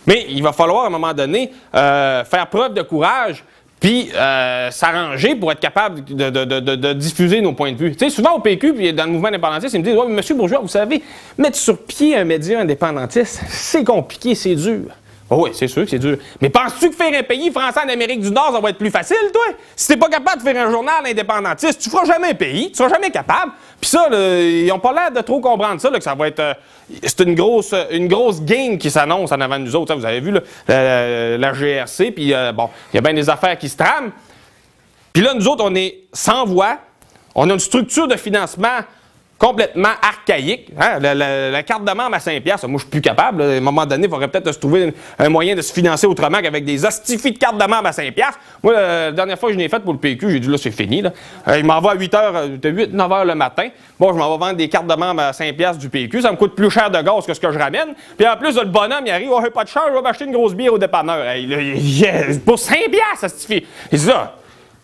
mais il va falloir à un moment donné euh, faire preuve de courage puis euh, s'arranger pour être capable de, diffuser nos points de vue. Tu sais, souvent au PQ, puis dans le mouvement indépendantiste, ils me disent Ouais, monsieur Bourgeois, vous savez, mettre sur pied un média indépendantiste, c'est compliqué, c'est dur. Oh oui, c'est sûr que c'est dur. Mais penses-tu que faire un pays français en Amérique du Nord, ça va être plus facile, toi? Si t'es pas capable de faire un journal indépendantiste, tu feras jamais un pays, tu seras jamais capable. Puis ça, ils ont pas l'air de trop comprendre ça, que ça va être... Euh, c'est une grosse, une grosse game qui s'annonce en avant de nous autres. vous avez vu la, GRC, puis euh, bon, il y a bien des affaires qui se trament. Puis là, nous autres, on est sans voix. On a une structure de financement complètement archaïque. Hein? La, carte de membre à 5 piastres, moi je suis plus capable. À un moment donné, il faudrait peut-être se trouver un moyen de se financer autrement qu'avec des astifies de carte de membre à 5 piastres. Moi, la dernière fois que je l'ai fait pour le PQ, j'ai dit là c'est fini. Là. Euh, il m'envoie à 8 h, 8, 9 h le matin. Bon, je m'en vais vendre des cartes de membre à 5 piastres du PQ. Ça me coûte plus cher de gaz que ce que je ramène. Puis en plus, le bonhomme, il arrive, oh, pas de cher, je vais m'acheter une grosse bière au dépanneur. pour 5 piastres, ça suffit. Il dit ça.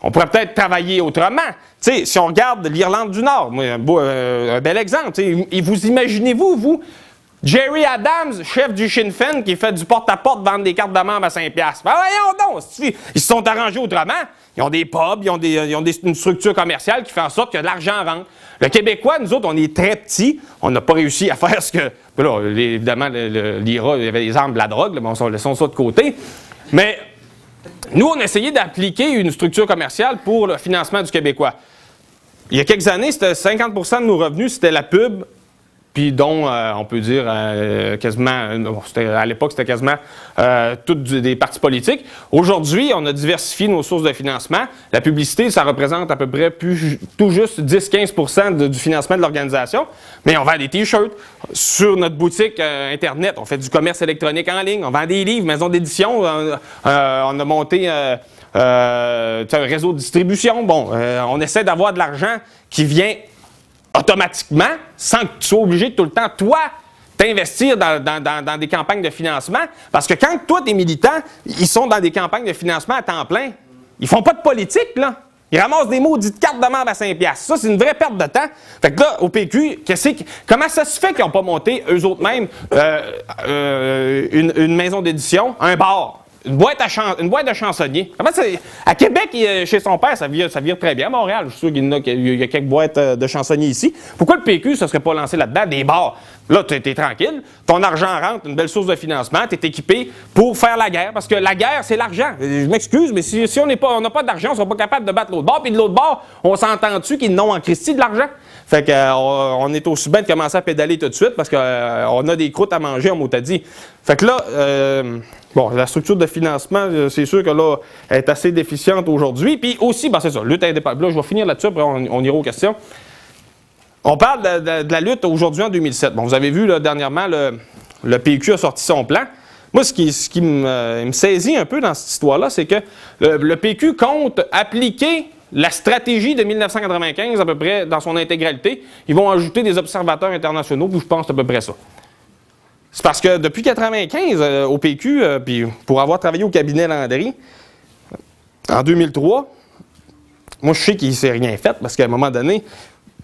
On pourrait peut-être travailler autrement. sais, si on regarde l'Irlande du Nord, un, euh, un bel exemple, et vous imaginez-vous, vous, Jerry Adams, chef du Sinn Féin, qui fait du porte-à-porte, vendre des cartes de membres à 5$. Ben voyons donc! Ils se sont arrangés autrement. Ils ont des pubs, ils ont, des, ils ont une structure commerciale qui fait en sorte que l'argent rentre. Le Québécois, nous autres, on est très petits. On n'a pas réussi à faire ce que. Là, évidemment, l'IRA, il y avait les armes de la drogue, mais on laisse ça de côté. Mais nous, on a essayé d'appliquer une structure commerciale pour le financement du Québécois. Il y a quelques années, c'était 50% de nos revenus, c'était la pub puis dont euh, on peut dire euh, quasiment, euh, à l'époque c'était quasiment toutes des partis politiques. Aujourd'hui, on a diversifié nos sources de financement. La publicité, ça représente à peu près tout juste 10-15% du financement de l'organisation. Mais on vend des t-shirts sur notre boutique Internet. On fait du commerce électronique en ligne. On vend des livres, maison d'édition. on a monté un réseau de distribution. Bon, on essaie d'avoir de l'argent qui vient automatiquement, sans que tu sois obligé tout le temps, toi, t'investir dans, des campagnes de financement. Parce que quand toi, tes militants, ils sont dans des campagnes de financement à temps plein, ils font pas de politique, là. Ils ramassent des maudites cartes de membre à 5 piastres. Ça, c'est une vraie perte de temps. Fait que là, au PQ, comment ça se fait qu'ils n'ont pas monté, eux autres mêmes, euh, euh, une, une maison d'édition, un bar? Une boîte, à une boîte de chansonnier. à Québec, chez son père, ça vire, ça vire très bien. À Montréal, je suis sûr qu'il y, a, quelques boîtes euh, de chansonniers ici. Pourquoi le PQ ne se serait pas lancé là-dedans? Des bars. Là, tu es, tranquille. Ton argent rentre, une belle source de financement. Tu es équipé pour faire la guerre. Parce que la guerre, c'est l'argent. Je m'excuse, mais si, on n'a pas, d'argent, on ne sera pas capable de battre l'autre bord. Puis de l'autre bord, on s'entend-tu qu'ils n'ont en Christie de l'argent? Fait qu'on euh, on est aussi bien de commencer à pédaler tout de suite parce qu'on euh, a des croûtes à manger, on m'a dit. Fait que là, Bon, la structure de financement, euh, c'est sûr que là, est assez déficiente aujourd'hui. Puis aussi, ben c'est ça, lutte indépendante. Là, je vais finir là-dessus, après on, ira aux questions. On parle de, la lutte aujourd'hui en 2007. Bon, vous avez vu, là, dernièrement, le, PQ a sorti son plan. Moi, ce qui, ce qui me, saisit un peu dans cette histoire-là, c'est que le, PQ compte appliquer la stratégie de 1995 à peu près dans son intégralité. Ils vont ajouter des observateurs internationaux, puis je pense à peu près ça. C'est parce que depuis 1995, euh, au PQ, euh, puis pour avoir travaillé au cabinet Landry, en 2003, moi, je sais qu'il ne s'est rien fait parce qu'à un moment donné,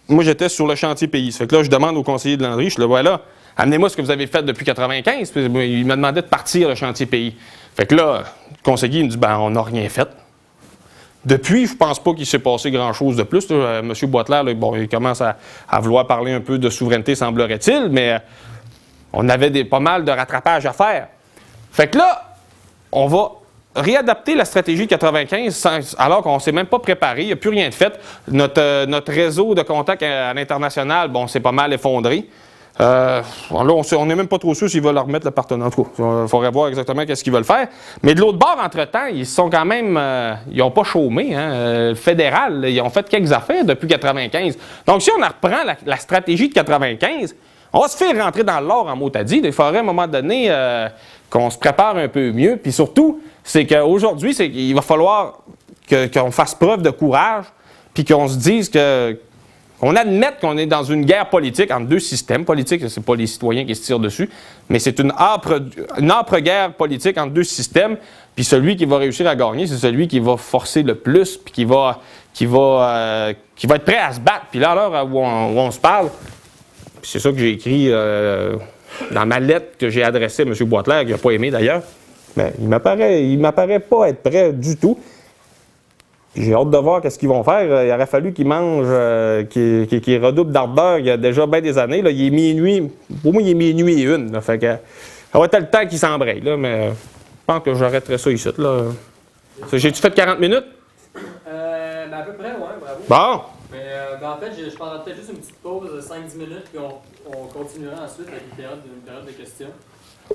moi, j'étais sur le chantier pays. Ça fait que là, je demande au conseiller de Landry, je le vois là, amenez-moi ce que vous avez fait depuis 1995. il m'a demandé de partir le chantier pays. Fait que là, le conseiller, il me dit, ben, on n'a rien fait. Depuis, je ne pense pas qu'il s'est passé grand-chose de plus. Euh, M. Boitler, bon, il commence à, vouloir parler un peu de souveraineté, semblerait-il, mais on avait pas mal de rattrapage à faire. Fait que là, on va réadapter la stratégie de 95 alors qu'on ne s'est même pas préparé, il n'y a plus rien de fait. Notre, euh, réseau de contacts à, l'international, bon, c'est pas mal effondré. Euh, là, on n'est même pas trop sûr s'ils veulent leur remettre le partenaire. Il faudrait voir exactement qu'est-ce qu'ils veulent faire. Mais de l'autre bord, entre-temps, ils sont quand même... Euh, ils n'ont pas chômé. Hein, fédéral, ils ont fait quelques affaires depuis 95. Donc, si on reprend la, la stratégie de 95, On va se faire rentrer dans l'or en mot à dit. Il faudrait à un moment donné euh, qu'on se prépare un peu mieux. Puis surtout, c'est qu'aujourd'hui, c'est va falloir qu'on fasse preuve de courage, puis qu'on se dise que qu'on admette qu'on est dans une guerre politique entre deux systèmes politiques, ce n'est pas les citoyens qui se tirent dessus, mais c'est une âpre, guerre politique entre deux systèmes, puis celui qui va réussir à gagner, c'est celui qui va forcer le plus, puis qui va, qui va, euh, qui va être prêt à se battre. Puis là, à l'heure où, on, se parle, c'est ça que j'ai écrit euh, dans ma lettre que j'ai adressée à M. Boitler, qui n'a pas aimé d'ailleurs, mais il m'apparaît, il m'apparaît pas être prêt du tout. J'ai hâte de voir qu'est-ce qu'ils vont faire. Il aurait fallu qu'ils mangent, euh, qu'ils redoublent d'ardeur il y a déjà bien des années. Là. Il est minuit. Pour moi, il est minuit et une. Fait que, ça va être le temps qu'ils s'embrayent. Mais je pense que j'arrêterai ça ici. Là. J'ai-tu fait 40 minutes? Euh, ben à peu près, oui, bravo. Bon. Mais euh, ben en fait, je, je prendrai peut-être juste une petite pause de 5-10 minutes, puis on, on, continuera ensuite avec une période, une période de questions.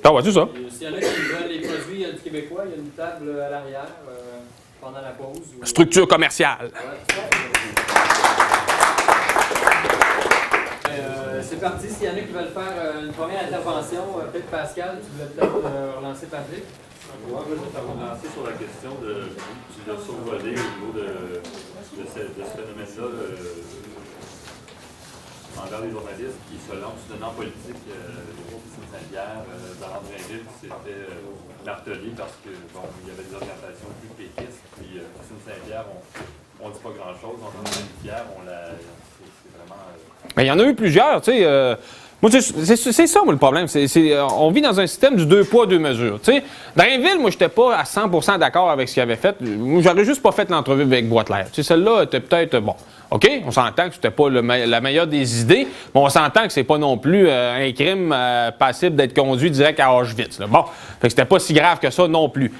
Ah ouais, c'est ça. S'il y en a qui veulent les produits du Québécois, il y a une table à l'arrière. Euh, pendant la pause. Structure commerciale. Euh, c'est parti. S'il y en a qui veulent faire euh, une première intervention, euh, peut-être Pascal, tu voulais peut-être relancer Patrick. Oui, je vais relancer sur la question de, tu l'as survolé au niveau de, ce, phénomène-là envers les journalistes qui se lancent dans en politique. groupe Saint-Pierre, dans Drainville, c'était martelé parce que bon, il y avait des orientations plus péquistes. Puis euh, Saint-Pierre, on ne dit pas grand-chose. On a Saint-Pierre, on la. C'est vraiment. Euh, Mais il y en a eu plusieurs, tu sais. Euh, c'est ça, moi, le problème. C'est, on vit dans un système du deux poids, deux mesures. Dans ville, moi, je n'étais pas à 100% d'accord avec ce qu'il avait fait. J'aurais juste pas fait l'entrevue avec sais, celle-là était peut-être, bon, OK, on s'entend que c'était pas la meilleure des idées, mais on s'entend que c'est pas non plus un crime passible d'être conduit direct à Auschwitz. Bon, fait que c'était pas si grave que ça non plus.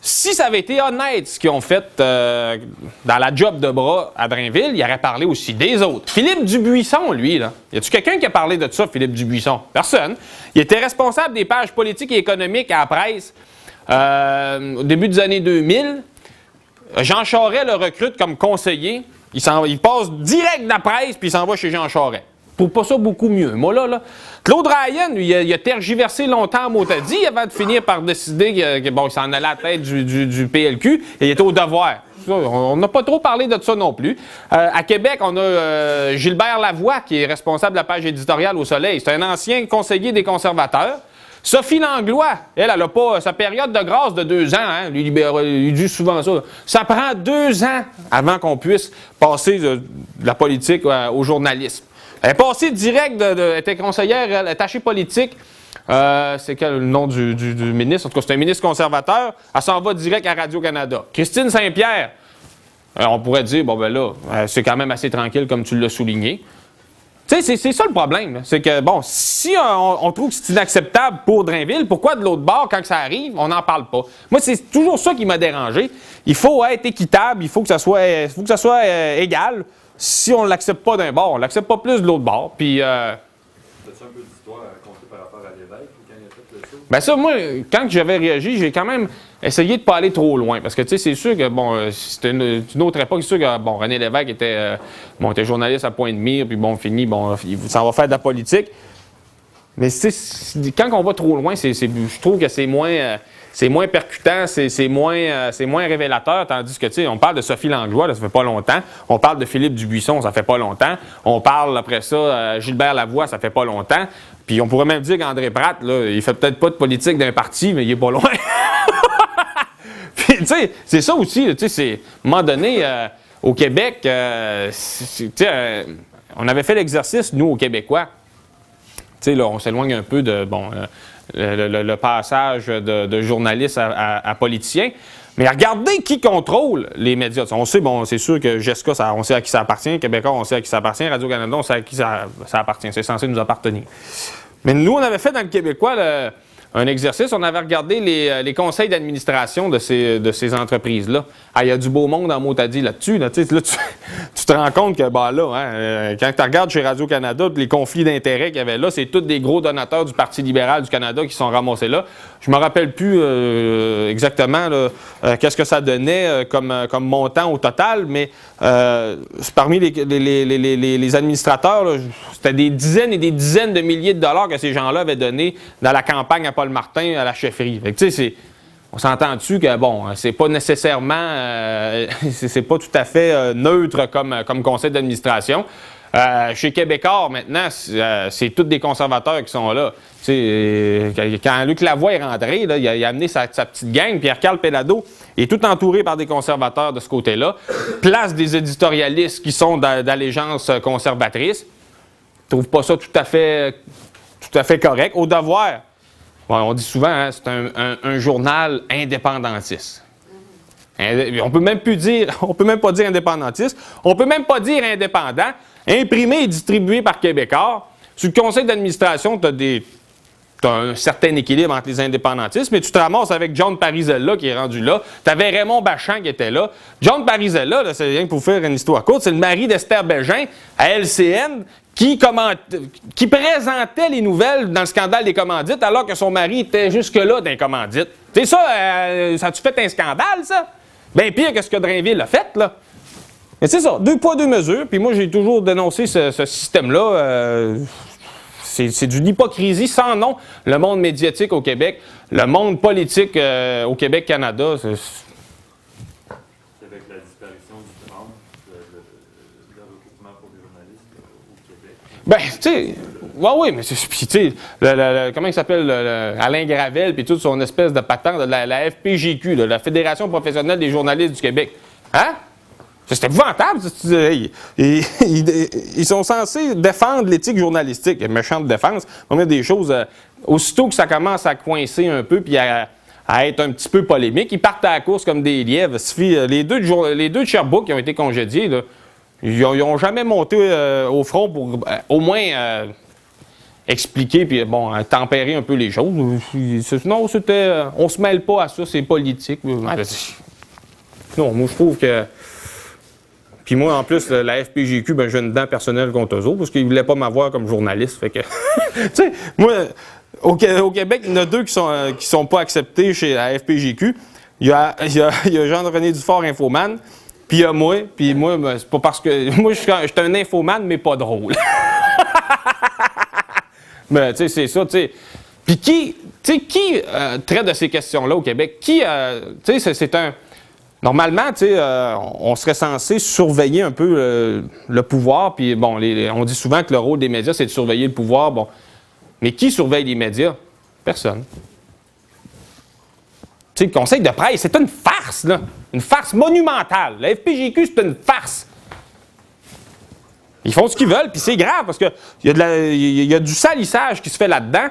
Si ça avait été honnête ce qu'ils ont fait euh, dans la job de bras à Drainville, il aurait parlé aussi des autres. Philippe Dubuisson, lui, là. Y a-tu quelqu'un qui a parlé de ça, Philippe Dubuisson? Personne. Il était responsable des pages politiques et économiques à la presse euh, au début des années 2000. Jean Charest le recrute comme conseiller. Il, il passe direct de la presse puis il s'en va chez Jean Charest trouve pas ça beaucoup mieux. Moi, là, là Claude Ryan, lui, il a, tergiversé longtemps à dit avant de finir par décider qu'il bon, s'en allait à la tête du, PLQ et il était au devoir. On n'a pas trop parlé de ça non plus. Euh, à Québec, on a euh, Gilbert Lavoie, qui est responsable de la page éditoriale au Soleil. C'est un ancien conseiller des conservateurs. Sophie Langlois, elle, elle n'a pas sa période de grâce de deux ans. Hein, lui, il dit souvent ça. Ça prend deux ans avant qu'on puisse passer de, la politique euh, au journalisme. Elle est passée direct, de, elle était conseillère attachée politique. Euh, c'est quel le nom du, ministre? En tout cas, c'est un ministre conservateur. Elle s'en va direct à Radio-Canada. Christine Saint-Pierre, euh, on pourrait dire, bon, ben là, euh, c'est quand même assez tranquille, comme tu l'as souligné. Tu sais, c'est ça le problème. C'est que, bon, si on, trouve que c'est inacceptable pour Drainville, pourquoi de l'autre bord, quand ça arrive, on n'en parle pas? Moi, c'est toujours ça qui m'a dérangé. Il faut être équitable, il faut que ça soit, faut que ça soit égal si on ne l'accepte pas d'un bord, on ne l'accepte pas plus de l'autre bord. Puis. Euh, un peu d'histoire à compter par rapport à l'évêque quand il a fait le show? Ben ça, moi, quand j'avais réagi, j'ai quand même essayé de ne pas aller trop loin. Parce que, tu sais, c'est sûr que, bon, euh, c'était une, autre époque. C'est sûr que, bon, René Lévesque était, euh, bon, était journaliste à point de mire, puis bon, fini, bon, il s'en va faire de la politique. Mais quand on va trop loin, c'est, je trouve que c'est moins c'est moins percutant, c'est moins, euh, moins révélateur, tandis que, tu sais, on parle de Sophie Langlois, ça fait pas longtemps. On parle de Philippe Dubuisson, ça fait pas longtemps. On parle, après ça, euh, Gilbert Lavoie, ça fait pas longtemps. Puis on pourrait même dire qu'André Pratt, là, il fait peut-être pas de politique d'un parti, mais il est pas loin. Puis, tu sais, c'est ça aussi, tu sais, c'est, à un moment donné, euh, au Québec, tu sais, on avait fait l'exercice, nous, aux Québécois. Tu sais, là, on s'éloigne un peu de, bon, le, passage de, journaliste à, politicien. Mais regardez qui contrôle les médias. On sait, bon, c'est sûr que Jessica, ça, on sait à qui ça appartient. Québécois, on sait à qui ça appartient. Radio-Canada, on sait à qui ça, appartient. C'est censé nous appartenir. Mais nous, on avait fait dans le Québécois un exercice. On avait regardé les, euh, conseils d'administration de ces, entreprises-là. Ah, il y a du beau monde en mot à dit là-dessus. Là, là, tu, tu te rends compte que bah, là, hein, euh, quand tu regardes chez Radio-Canada, les conflits d'intérêts qu'il y avait là, c'est tous des gros donateurs du Parti libéral du Canada qui sont ramassés là. Je me rappelle plus euh, exactement qu'est-ce que ça donnait comme, montant au total, mais parmi les, administrateurs, c'était des dizaines et des dizaines de milliers de dollars que ces gens-là avaient donné dans la campagne à Paul Martin à la chefferie. On s'entend dessus que bon, c'est pas nécessairement, euh, c'est pas tout à fait euh, neutre comme, comme conseil d'administration. Euh, chez Québécois, maintenant, c'est euh, tous des conservateurs qui sont là. Euh, quand- Luc Lavoie est rentré, il, a, amené sa, petite gang. Pierre-Carl Pellado est tout entouré par des conservateurs de ce côté-là. Place des éditorialistes qui sont d'a- d'allégeance conservatrice. Je trouve pas ça tout à fait, tout à fait correct. Au devoir, on dit souvent, hein, c'est un, journal indépendantiste. Indé- On peut même plus dire, on peut même pas dire indépendantiste, on peut même pas dire indépendant. Imprimé et distribué par Québécois. Sur le conseil d'administration, tu as des un certain équilibre entre les indépendantistes, mais tu te ramasses avec John Parizella qui est rendu là. Tu avais Raymond Bachand qui était là. John Parizella, c'est rien que pour faire une histoire courte, c'est le mari d'Esther Bégin à LCN qui, qui présentait les nouvelles dans le scandale des commandites alors que son mari était jusque-là d'un commandite. C'est ça, euh, ça a-tu fait un scandale, ça? Bien pire que ce que Drainville a fait, là. Mais c'est ça, deux poids, deux mesures. Puis moi, j'ai toujours dénoncé ce, système-là. euh, c'est c'est d'une hypocrisie sans nom. Le monde médiatique au Québec, le monde politique euh, au Québec-Canada, c'est- C'est avec la disparition du drame, le, le- le recrutement pour des journalistes euh, au Québec. Ben, tu sais, oui, mais c'est- puis, tu sais, comment il s'appelle, le- le- Alain Gravel, puis toute son espèce de patente de la, la FPGQ, là, la Fédération professionnelle des journalistes du Québec. Hein? C'est épouvantable. Ils, ils- ils- ils sont censés défendre l'éthique journalistique. Méchante défense. On met des choses. euh, aussitôt que ça commence à coincer un peu puis à, être un petit peu polémique, ils partent à la course comme des lièvres. Les, deux de, les deux de qui ont été congédiés, là, ils n'ont jamais monté euh, au front pour euh, au moins euh, expliquer puis bon tempérer un peu les choses. Non, c'était on se mêle pas à ça, c'est politique. Non, moi je trouve que puis moi, en plus, la FPGQ, ben, j'ai une dent personnelle contre eux autres parce qu'ils ne voulaient pas m'avoir comme journaliste. Fait que, tu sais, moi, au, Qué- au Québec, il y en a deux qui sont, qui sont pas acceptés chez la FPGQ. Il y a, il y a- il y a Jean-René Dufort, infoman, puis a moi. Puis moi, ben, c'est pas parce que. Moi, je suis un je suis un infoman, mais pas drôle. mais tu sais, c'est ça, tu sais. Puis qui, tu sais, qui euh, traite de ces questions-là au Québec? Qui, euh, tu sais, c'est- un. Normalement, tu sais, euh, on serait censé surveiller un peu euh, le pouvoir. Puis bon, on dit souvent que le rôle des médias, c'est de surveiller le pouvoir. Bon, mais qui surveille les médias? Personne. Sais, le conseil de presse, c'est une farce, là. Une farce monumentale. La FPGQ, c'est une farce. Ils font ce qu'ils veulent, puis c'est grave parce qu'il y, a y a du salissage qui se fait là-dedans.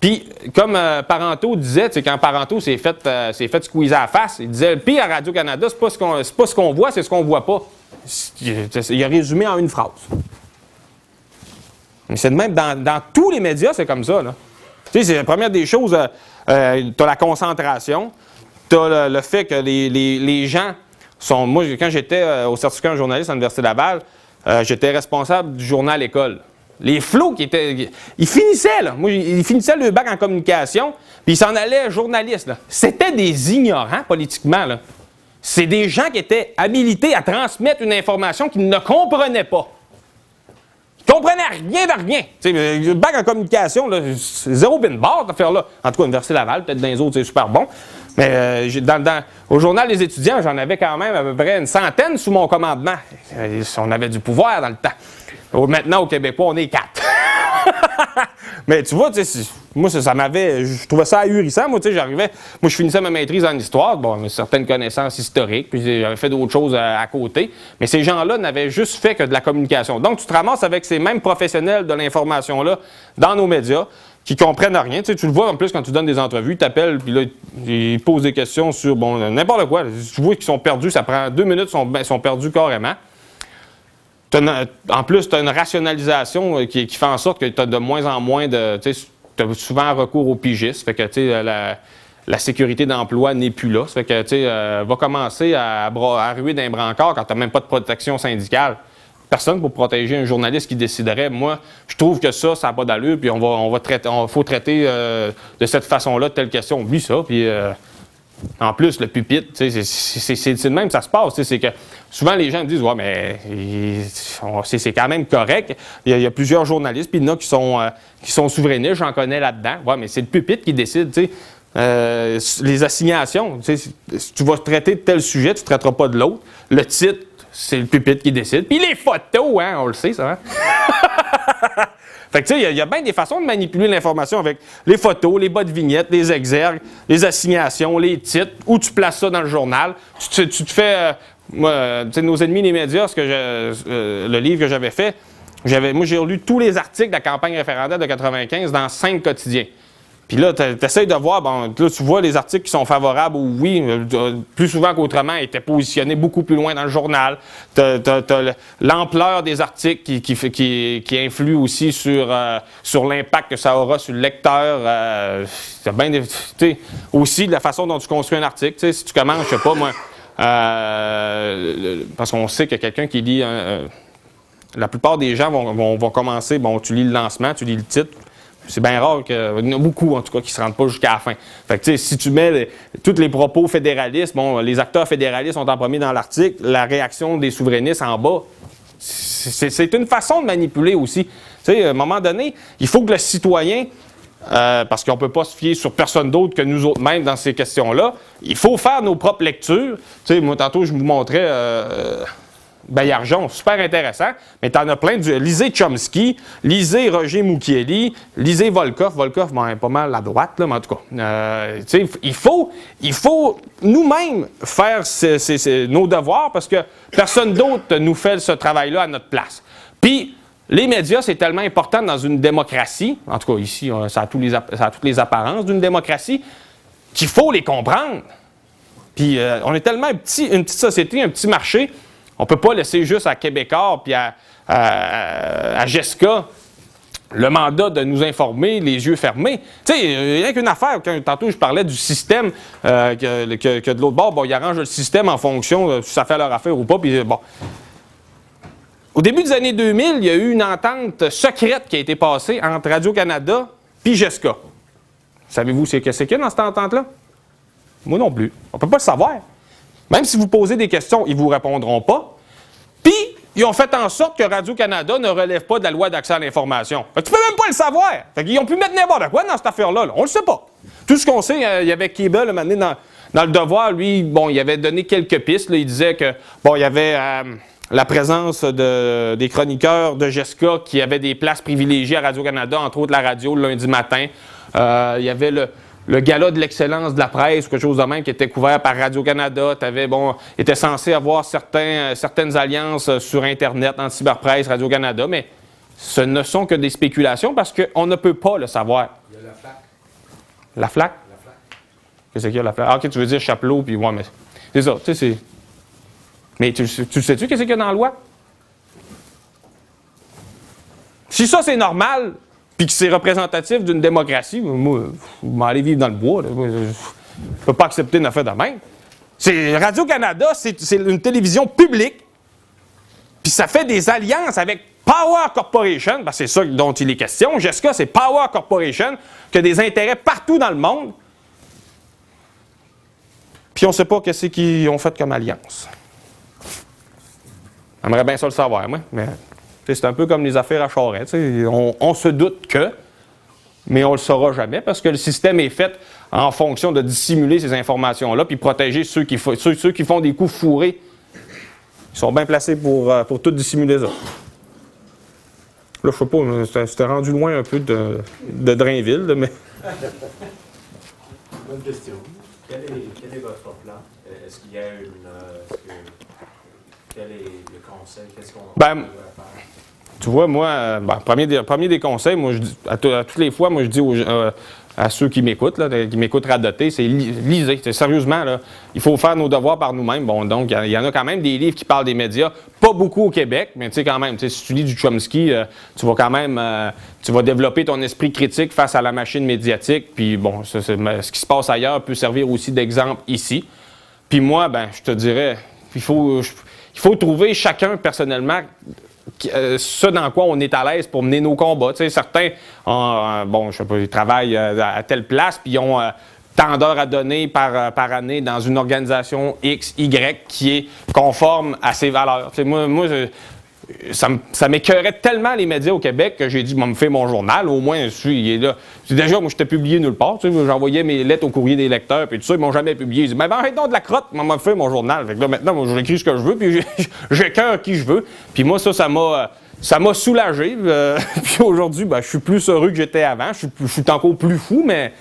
Puis, comme euh, Parenteau disait, quand Parenteau s'est fait, euh, fait squeezer à la face, il disait le pire à Radio-Canada, c'est pas ce qu'on ce voit, c'est ce qu'on voit pas. Il a résumé en une phrase. Mais c'est de même, dans, tous les médias, c'est comme ça. Tu sais, c'est la première des choses, euh, euh, tu as la concentration, tu as le, fait que les, gens sont. Moi, quand j'étais euh, au certificat en journaliste à l'Université Laval, euh, j'étais responsable du journal École. Les flots qui étaient. Ils finissaient, là. Ils finissaient le bac en communication, puis ils s'en allaient journalistes. C'était des ignorants politiquement, là. C'est des gens qui étaient habilités à transmettre une information qu'ils ne comprenaient pas. Ils comprenaient rien de rien. Tu sais, le bac en communication, là, zéro bin bar, cette affaire-là. En tout cas, Université Laval, peut-être dans les autres, c'est super bon. Mais euh, dans, dans- au journal des étudiants, j'en avais quand même à peu près une centaine sous mon commandement. Euh, On avait du pouvoir dans le temps. Maintenant, au Québécois, on est quatre. Mais tu vois, tu moi, ça, m'avait. Je trouvais ça ahurissant. Moi, tu j'arrivais. Moi, je finissais ma maîtrise en histoire. Bon, certaines connaissances historiques, puis j'avais fait d'autres choses à, côté. Mais ces gens-là n'avaient juste fait que de la communication. Donc, tu te ramasses avec ces mêmes professionnels de l'information-là dans nos médias qui comprennent rien. Tu, tu le vois en plus quand tu donnes des entrevues, ils t'appellent, puis là, ils posent des questions sur bon, n'importe quoi. Tu vois qu'ils sont perdus, ça prend deux minutes, ils sont, ben, ils sont perdus carrément. Une- en plus, tu as une rationalisation euh, qui, fait en sorte que tu as de moins en moins de. tu as souvent recours aux pigistes. Fait que, la, la sécurité d'emploi n'est plus là. Ça fait que, tu sais, euh, va commencer à, à ruer d'un brancard quand tu n'as même pas de protection syndicale. Personne pour protéger un journaliste qui déciderait. Moi, je trouve que ça, ça n'a pas d'allure, puis on va, on va traiter, on, faut traiter euh, de cette façon-là telle question. Oublie ça, puis euh, en plus, le pupitre, c'est- de même ça se passe. C'est que souvent les gens disent Ouais, mais c'est quand même correct. Il y, a, plusieurs journalistes, puis qui sont, euh, sont souverainistes, j'en connais là-dedans. Mais c'est le pupitre qui décide. Euh, les assignations, si tu vas traiter de tel sujet, tu ne traiteras pas de l'autre. Le titre, c'est le pupitre qui décide. Puis les photos, hein, on le sait, ça. hein? Fait que, tu sais, il y a- bien des façons de manipuler l'information avec les photos, les bas de vignettes, les exergues, les assignations, les titres, où tu places ça dans le journal. Tu, te- fais. euh, moi, Nos ennemis, les médias, euh, le livre que j'avais fait, j'avais, moi, j'ai relu tous les articles de la campagne référendaire de 95 dans cinq quotidiens. Puis là, tu de voir, bon, là, tu vois les articles qui sont favorables ou oui, euh, plus souvent qu'autrement, étaient positionnés beaucoup plus loin dans le journal. Tu l'ampleur des articles qui, qui, qui, influe aussi sur, euh, sur l'impact que ça aura sur le lecteur. Euh, bien des- aussi la façon dont tu construis un article. Si tu commences, je sais pas moi, euh, parce qu'on sait qu'il y a quelqu'un qui lit la plupart des gens vont, vont- vont commencer, bon, tu lis le lancement, tu lis le titre. C'est bien rare que. Il y en a beaucoup, en tout cas, qui ne se rendent pas jusqu'à la fin. Fait que, si tu mets tous les propos fédéralistes, bon, les acteurs fédéralistes sont en premier dans l'article, la réaction des souverainistes en bas, c'est une façon de manipuler aussi. Tu sais, à un moment donné, il faut que le citoyen, euh, parce qu'on ne peut pas se fier sur personne d'autre que nous autres mêmes dans ces questions-là, il faut faire nos propres lectures. Tu sais, moi, tantôt, je vous montrais. euh, Bayarjon, super intéressant, mais tu en as plein. Du, lisez Chomsky, lisez Roger Mukieli, lisez Volkov. Volkov, bon, pas mal à droite, là, mais en tout cas. euh, il faut, il faut nous-mêmes faire nos devoirs parce que personne d'autre nous fait ce travail-là à notre place. Puis, les médias, c'est tellement important dans une démocratie, en tout cas ici, ça a, toutes les apparences d'une démocratie, qu'il faut les comprendre. Puis euh, on est tellement petit- une petite société, un petit marché, on peut pas laisser juste à Québécois puis à, à, Jessica le mandat de nous informer les yeux fermés. Tu sais, il n'y a qu'une affaire. Quand, tantôt, je parlais du système, euh, que, que- que de l'autre bord, bon, ils arrangent le système en fonction si ça fait leur affaire ou pas. Au début des années 2000, il y a eu une entente secrète qui a été passée entre Radio-Canada et Jessica. Savez-vous c'est qu'est-ce qu'il y a dans cette entente-là? Moi non plus. On ne peut pas le savoir. Même si vous posez des questions, ils ne vous répondront pas. Puis, ils ont fait en sorte que Radio-Canada ne relève pas de la loi d'accès à l'information. Tu peux même pas le savoir. Fait qu'ils ont pu mettre n'importe quoi dans cette affaire-là. là. On le sait pas. Tout ce qu'on sait, euh, il y avait Cable, donné, dans, dans le devoir, lui, bon, il avait donné quelques pistes. Il disait que, bon, il y avait euh, la présence de- des chroniqueurs de Jessica qui avaient des places privilégiées à Radio-Canada, entre autres la radio le lundi matin. Euh, il y avait le, le gala de l'excellence de la presse ou quelque chose de même qui était couvert par Radio-Canada. Tu avais, bon, était censé avoir certains, euh, certaines alliances euh, sur Internet, en cyberpresse, Radio-Canada, mais ce ne sont que des spéculations parce qu'on ne peut pas le savoir. Il y a la flaque. La flaque? La flaque. Qu'est-ce qu'il y a, la flaque? Ah, ok, tu veux dire chapelot, puis ouais, mais c'est ça, tu sais, c'est. Mais tu, tu sais-tu qu'est-ce qu'il y a dans la loi? Si ça, c'est normal, puis que c'est représentatif d'une démocratie, moi, vous m'allez vivre dans le bois, là. Je ne peux pas accepter une affaire de même. C'est Radio-Canada, c'est une télévision publique, puis ça fait des alliances avec Power Corporation, que c'est ça dont il est question. Jessica, c'est Power Corporation, qui a des intérêts partout dans le monde. Puis on ne sait pas qu'est-ce qu'ils ont fait comme alliance. J'aimerais bien ça le savoir, moi. Mais c'est un peu comme les affaires à Charest. On, on se doute que, mais on ne le saura jamais parce que le système est fait en fonction de dissimuler ces informations-là puis protéger ceux qui, ceux, ceux qui font des coups fourrés. Ils sont bien placés pour, euh, pour tout dissimuler ça. Là, je sais pas, c'était- rendu loin un peu de, de Drainville, mais. Bonne question. Quel est, quel est votre plan? Euh, Est-ce qu'il y a une. euh, que- quel est le conseil? Qu'est-ce qu'on Ben? Tu vois, moi, euh, ben, premier, des, premier des conseils, moi, je dis, à, to- à toutes les fois, moi, je dis aux euh, à ceux qui m'écoutent, qui m'écoutent radoter, c'est li- lisez. Sérieusement, là, il faut faire nos devoirs par nous-mêmes. Bon, donc, il y, en a quand même des livres qui parlent des médias. Pas beaucoup au Québec, mais tu sais, quand même, si tu lis du Chomsky, euh, tu vas quand même, tu vas développer ton esprit critique face à la machine médiatique. Puis bon, ce qui se passe ailleurs peut servir aussi d'exemple ici. Puis moi, ben, je te dirais, il faut, il faut trouver chacun personnellement euh, ce dans quoi on est à l'aise pour mener nos combats. Tu sais, certains, ont, euh, bon, je sais pas, ils travaillent euh, à telle place, puis ils ont tant d'heures à donner par, par année dans une organisation X, Y qui est conforme à ses valeurs. Moi, ça, me- ça tellement les médias au Québec que j'ai dit, moi, me fait mon journal, au moins, je suis, il est là. Déjà, moi, j'étais publié nulle part. Tu sais, j'envoyais mes lettres au courrier des lecteurs, puis tout ça, ils m'ont jamais publié. Ils disent, mais ben, arrête donc de la crotte, moi, m'a fait mon journal. Fait que là, maintenant, moi, j'écris ce que je veux, puis j'écœure qui je veux. Puis moi, ça, ça m'a. Ça m'a soulagé. euh, puis aujourd'hui, ben, je suis plus heureux que j'étais avant. Je suis, je encore plus fou, mais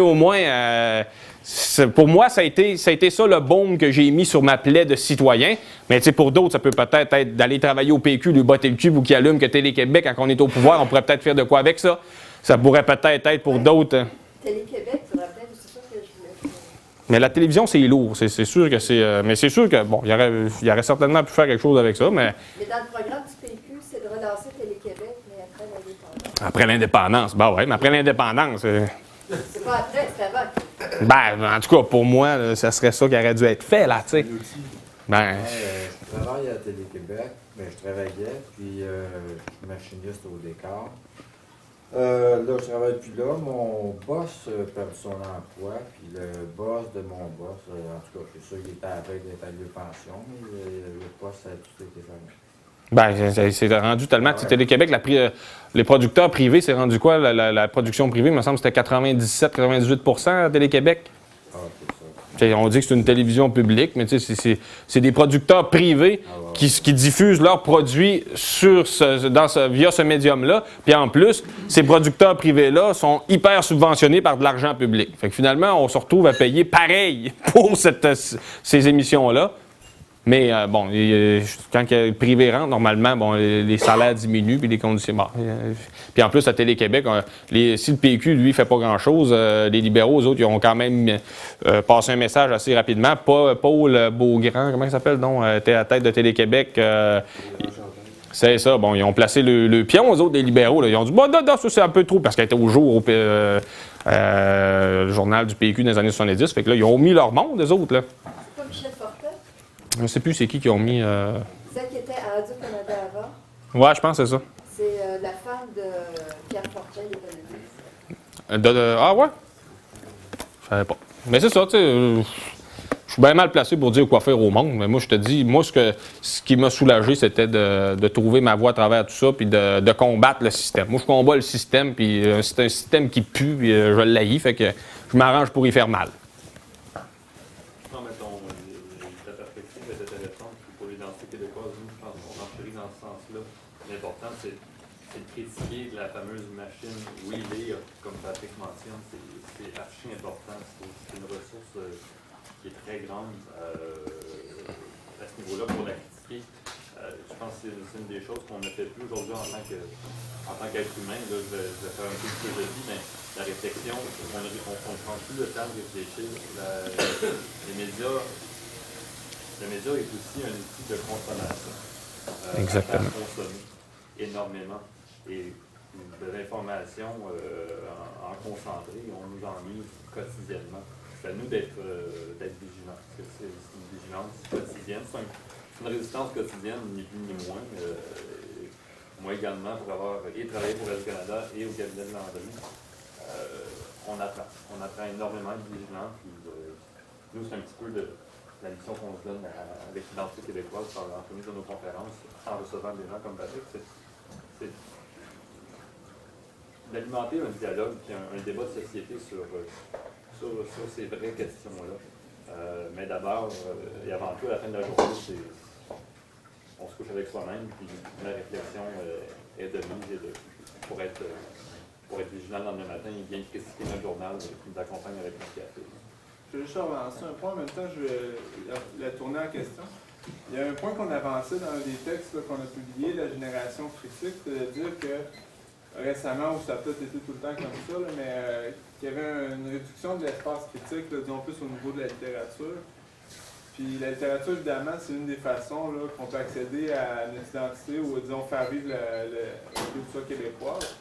au moins, euh, pour moi, ça a, été, ça a été ça le baume que j'ai mis sur ma plaie de citoyen. Mais tu sais, pour d'autres, ça peut peut-être être d'aller travailler au PQ, lui botter le cul ou qui allume que Télé-Québec, quand on est au pouvoir, on pourrait peut-être faire de quoi avec ça. Ça pourrait peut-être être pour d'autres. Télé-Québec, faudrait peut-être, c'est ça que je voulais faire. Mais la télévision, c'est lourd. C'est c'est sûr que c'est. euh, mais c'est sûr que, bon, il y aurait, il y aurait certainement pu faire quelque chose avec ça, mais Mais dans le programme du PQ, c'est de relancer Télé-Québec, mais après l'indépendance. après l'indépendance, ben ouais, mais après l'indépendance, C'est pas après, c'est avant. Ben, en tout cas, pour moi, là, ça serait ça qui aurait dû être fait, là, tu sais. Ben, euh, je travaille à Télé-Québec, ben, je travaillais, puis euh, je suis machiniste au décor. Euh, là, je travaille plus là. Mon boss a perdu son emploi, puis le boss de mon boss, euh, en tout cas, c'est sûr qu'il était avec d'être à pension, mais euh, le poste a tout été fermé. Ben c'est- rendu tellement. sais, Télé-Québec, euh, les producteurs privés, c'est rendu quoi? La, la- la production privée, il me semble que c'était 97-98% à Télé-Québec. Ah, On dit que c'est une télévision publique, mais c'est- des producteurs privés Ah ouais. qui, qui diffusent leurs produits sur ce, dans ce- via ce médium-là. Puis en plus, ces producteurs privés-là sont hyper subventionnés par de l'argent public. Fait que finalement, on se retrouve à payer pareil pour cette- ces émissions-là. Mais euh, bon, quand le privé rentre, normalement, bon, les, salaires diminuent puis les conditions. bon, puis en plus, à Télé-Québec, si le PQ, lui, fait pas grand-chose, euh, les libéraux, eux autres, ils ont quand même euh, passé un message assez rapidement. Pa- Paul Beaugrand, comment il s'appelle, euh, était à la tête de Télé-Québec. c'est ça. Bon, ils ont placé le, pion aux autres des libéraux. là. Ils ont dit, bon, non, non, ça c'est un peu trop, parce qu'elle était au jour au journal du PQ dans les années 70. Fait que là, ils ont mis leur monde, les autres. Là. C'est pas Michel Fortin, Je sais plus c'est qui qui ont mis. euh, celle qui était à Radio-Canada avant? Ouais, je pense que c'est ça. C'est euh, la femme de Pierre Fortin. Euh, de- de- Ah ouais? Je savais pas. Mais c'est ça, tu sais. euh, je suis bien mal placé pour dire quoi faire au monde, mais moi, je te dis, moi, ce, que, ce qui m'a soulagé, c'était de, de trouver ma voie à travers tout ça, puis de, de combattre le système. Moi, je combats le système, puis euh, c'est un système qui pue, puis je l'haïs, fait que je m'arrange pour y faire mal. Non, mais ton, euh, ta perspective est intéressante. Puis pour l'identité québécoise, nous, je pense qu'on enchérit dans ce sens-là. L'important, c'est c'est de critiquer la fameuse machine Wheeler, comme Patrick mentionne. C'est c'est archi important. C'est c'est une ressource euh, qui est très grande euh, à ce niveau-là pour la critiquer. Euh, je pense que c'est c'est une des choses qu'on ne fait plus aujourd'hui en tant que en tant qu'être humain. Là, je, vais, faire un peu de philosophie, mais la réflexion, on ne prend plus le temps de réfléchir. La- les médias, le média est aussi un outil de consommation. Euh, Exactement. consommer énormément. Et de l'information euh, en, en concentré, on nous en livre quotidiennement. C'est à nous d'être euh, d'être vigilants. parce que C'est une vigilance quotidienne. C'est un- c'est une résistance quotidienne, ni plus ni moins. Moi également, pour avoir et travaillé pour Radio-Canada et au cabinet de Landry, euh, on apprend. On apprend énormément de vigilance. Puis, nous, c'est un petit peu la mission qu'on se donne avec l'identité québécoise par l'entremise de nos conférences, en recevant des gens comme Patrick. C'est- d'alimenter un dialogue puis un, débat de société sur, euh, ces vraies questions-là. Euh, mais d'abord, et avant tout, à la fin de la journée, c'est on se couche avec soi-même, puis la réflexion euh, est de mise pour, être, euh, pour être vigilant le matin et bien critiquer notre journal euh, qui nous accompagne avec notre café. Je vais juste avancer un point, en même temps, je vais la, tourner en question. Il y a un point qu'on avançait dans les textes qu'on a publiés, la génération critique, c'est de dire que récemment, ou ça a peut-être été tout le temps comme ça, mais qu'il y avait une réduction de l'espace critique, là, disons plus au niveau de la littérature. Puis la littérature, évidemment, c'est une des façons qu'on peut accéder à notre identité ou, disons, faire vivre le, culture québécoise.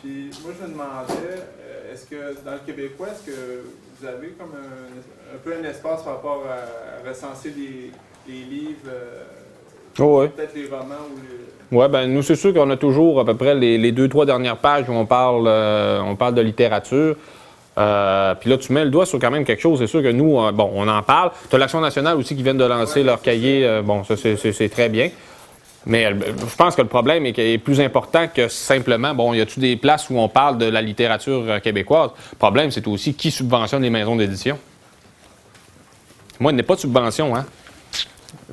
Puis moi, je me demandais, euh, est-ce que dans le québécois, est-ce que vous avez comme un, un peu un espace par rapport à, recenser les, les livres, euh, Oh, peut-être les romans ou les... Ouais, ben nous, c'est sûr qu'on a toujours à peu près les, les deux, trois dernières pages où on parle, euh, on parle de littérature. Euh, puis là, tu mets le doigt sur quand même quelque chose. C'est sûr que nous, euh, bon, on en parle. Tu as l'Action nationale aussi qui vient de lancer leur cahier. euh, bon, ça, c'est- très bien. Mais je pense que le problème est, est plus important que simplement, bon, y a-tu des places où on parle de la littérature québécoise? Le problème, c'est aussi qui subventionne les maisons d'édition. Moi, il n'est pas de subvention, hein?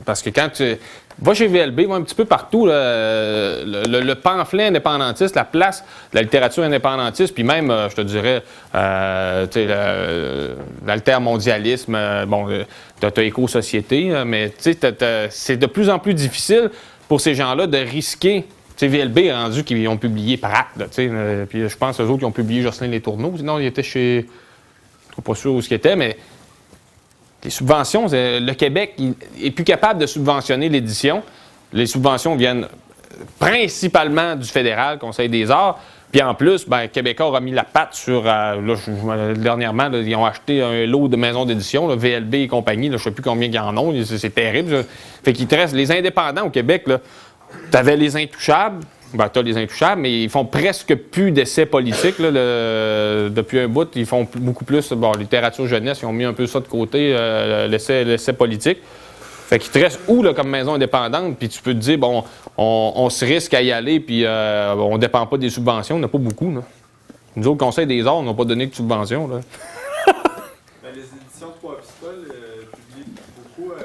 Parce que quand tu vas chez VLB, va un petit peu partout, le, le- le pamphlet indépendantiste, la place de la littérature indépendantiste, puis même, euh, je te dirais, euh, tu le- l'altermondialisme, euh, bon, euh, t'as t'as éco-société, euh, mais tu c'est de plus en plus difficile pour ces gens-là de risquer. Tu sais, VLB est rendu qu'ils ont publié Pratt, tu euh, puis je pense aux autres qui ont publié Jocelyn Les Tourneaux. Sinon, ils étaient chez. Je suis pas sûr où ce qu'ils étaient, mais les subventions, c'est- le Québec il est plus capable de subventionner l'édition. Les subventions viennent principalement du fédéral, Conseil des arts. Puis en plus, ben, Québécois a mis la patte sur. euh, dernièrement, ils ont acheté un lot de maisons d'édition, VLB et compagnie. je ne sais plus combien ils en ont. C'est terrible. Fait qu'il te reste les indépendants au Québec. Tu avais les intouchables. Ben, tu as les intouchables, mais ils font presque plus d'essais politiques. là, depuis un bout, ils font beaucoup plus. Bon, littérature jeunesse, ils ont mis un peu ça de côté, euh, l'essai politique. Fait qu'il te reste où là, comme maison indépendante, puis tu peux te dire, bon, on, se risque à y aller, puis euh, on dépend pas des subventions, on n'a pas beaucoup. Là. Nous autres, Conseil des arts, on n'a pas donné de subventions. Là. Ben, les éditions Trois Pistoles euh, publient beaucoup. euh,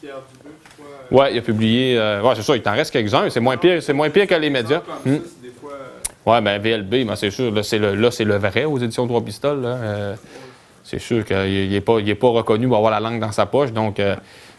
Pierre Dubé, je crois. euh, Ouais, il a publié. euh, ouais, c'est ça, il t'en reste quelques-uns. C'est moins pire, c'est moins pire que les médias. Ouais, ben VLB, ben, c'est sûr, là, c'est le, là, c'est le vrai aux éditions Trois Pistoles. Euh, c'est sûr qu'il n'est pas, il est pas reconnu pour avoir la langue dans sa poche. Donc, euh,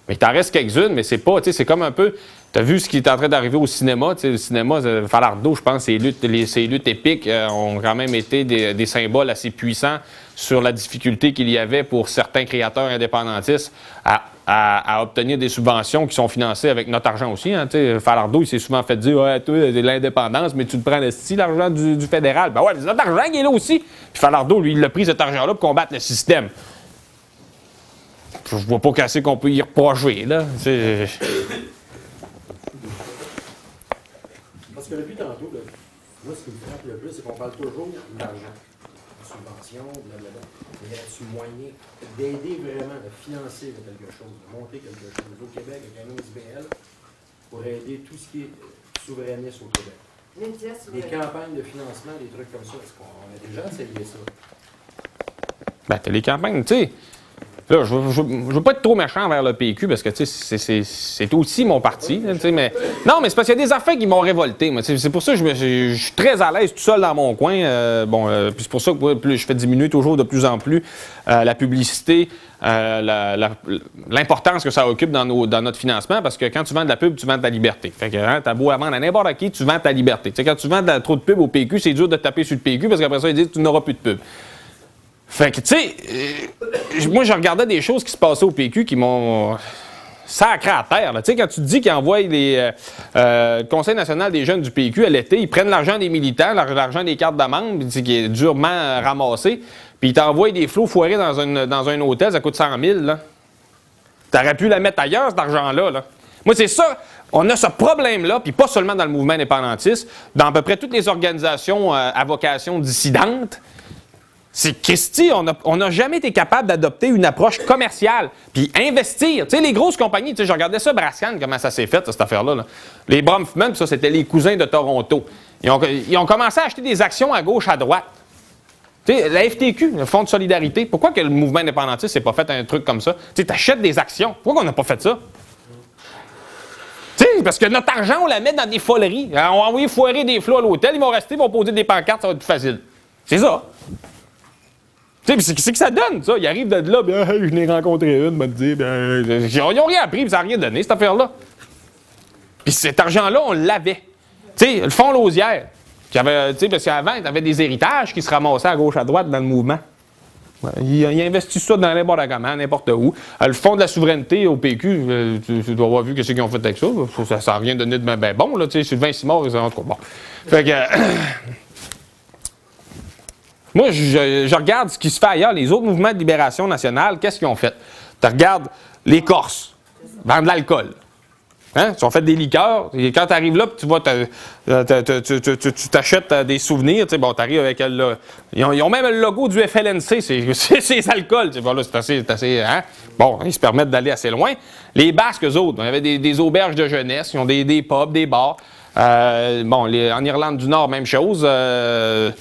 mais il t'en reste quelques-unes, mais c'est pas, tu sais, c'est comme un peu. Tu as vu ce qui est en train d'arriver au cinéma. Le cinéma, euh, Falardeau, je pense, ses luttes, ses luttes épiques euh, ont quand même été des, des symboles assez puissants sur la difficulté qu'il y avait pour certains créateurs indépendantistes à, à- obtenir des subventions qui sont financées avec notre argent aussi. Hein. Falardeau, il s'est souvent fait dire Ouais, toi, l'indépendance, mais tu te prends le style, l'argent du, du fédéral? Ben ouais, c'est notre argent qui est là aussi. Puis Falardeau, lui, il a pris cet argent-là pour combattre le système. Je vois pas qu'assez qu'on peut y reprocher, là. C'est- Parce que depuis tantôt, là, moi, ce qui me frappe le plus, c'est qu'on parle toujours d'argent, de subvention, blablabla. Mais y a-tu moyen d'aider vraiment, de financer quelque chose, de monter quelque chose? Au Québec avec un OSBL pour aider tout ce qui est souverainiste au Québec? Des campagnes de financement, des trucs comme ça, est-ce qu'on a déjà essayé ça? Ben, t'as les campagnes, tu sais. Là, je je, veux- pas être trop méchant envers le PQ parce que, c'est- aussi mon parti, mais... Non, mais c'est parce qu'il y a des affaires qui m'ont révolté, C'est pour ça que je, suis très à l'aise tout seul dans mon coin. euh, bon, euh, c'est pour ça que je fais diminuer toujours de plus en plus euh, la publicité, l'importance que ça occupe dans, notre financement parce que quand tu vends de la pub, tu vends de la liberté. Fait que, hein, t'as beau la vendre à n'importe qui, tu vends ta liberté. Quand tu vends trop de pub au PQ, c'est dur de taper sur le PQ parce qu'après ça, ils disent que tu n'auras plus de pub. Fait que, tu sais, euh, moi, je regardais des choses qui se passaient au PQ qui m'ont sacré à terre. Tu sais, quand tu te dis qu'ils envoient les, euh, euh, le Conseil national des jeunes du PQ à l'été, ils prennent l'argent des militants, l'ar- l'argent des cartes d'amende, qui est durement ramassé, puis ils t'envoient des flots foirés dans un, dans un hôtel, ça coûte 100 000. Là. T'aurais pu la mettre ailleurs, cet argent-là. là. Moi, c'est ça. On a ce problème-là, puis pas seulement dans le mouvement indépendantiste, dans à peu près toutes les organisations à vocation dissidente. C'est Christy, on n'a jamais été capable d'adopter une approche commerciale, puis investir. Tu sais, les grosses compagnies, tu sais, je regardais ça, Brascan, comment ça s'est fait, cette affaire-là. là. Les Bromfman, ça, c'était les cousins de Toronto. Ils ont, commencé à acheter des actions à gauche, à droite. Tu sais, la FTQ, le Fonds de solidarité, pourquoi que le mouvement indépendantiste n'ait pas fait un truc comme ça? Tu sais, des actions. Pourquoi on n'a pas fait ça? Parce que notre argent, on la met dans des foleries. On va envoyer foirer des flots à l'hôtel, ils vont rester, ils vont poser des pancartes, ça va être plus facile. C'est ça. Tu sais, c'est c'est que ça donne, ça. Ils arrivent de là, bien, je n'ai rencontré une, me dire, ben, ils n'ont rien appris, puis ça n'a rien donné, cette affaire-là. Puis cet argent-là, on l'avait. Tu sais, le fonds Lausière. Sais, parce qu'avant, il y avait des héritages qui se ramassaient à gauche, à droite dans le mouvement. Il, il ça dans n'importe comment, n'importe où. Euh, le fonds de la souveraineté au PQ, euh, tu, dois avoir vu ce qu'ils ont fait avec ça. Ça, ça a rien donné de ben, ben bon, là, tu sais, Sylvain Simard, en tout cas, bon. Fait que... Moi, je, regarde ce qui se fait ailleurs. Les autres mouvements de libération nationale, qu'est-ce qu'ils ont fait? Tu regardes les Corses, vendent de l'alcool. Hein? Ils ont fait des liqueurs. Et quand tu arrives là, tu vois, tu t'achètes euh, des souvenirs. Tu bon, tu arrives avec. Ils ont, même le logo du FLNC, c'est ces alcools. Tu sais, bon, c'est assez. hein? Bon, ils se permettent d'aller assez loin. Les Basques, eux autres, y avait des, auberges de jeunesse, ils ont des, pubs, des bars. Euh, bon, en Irlande du Nord, même chose. Euh,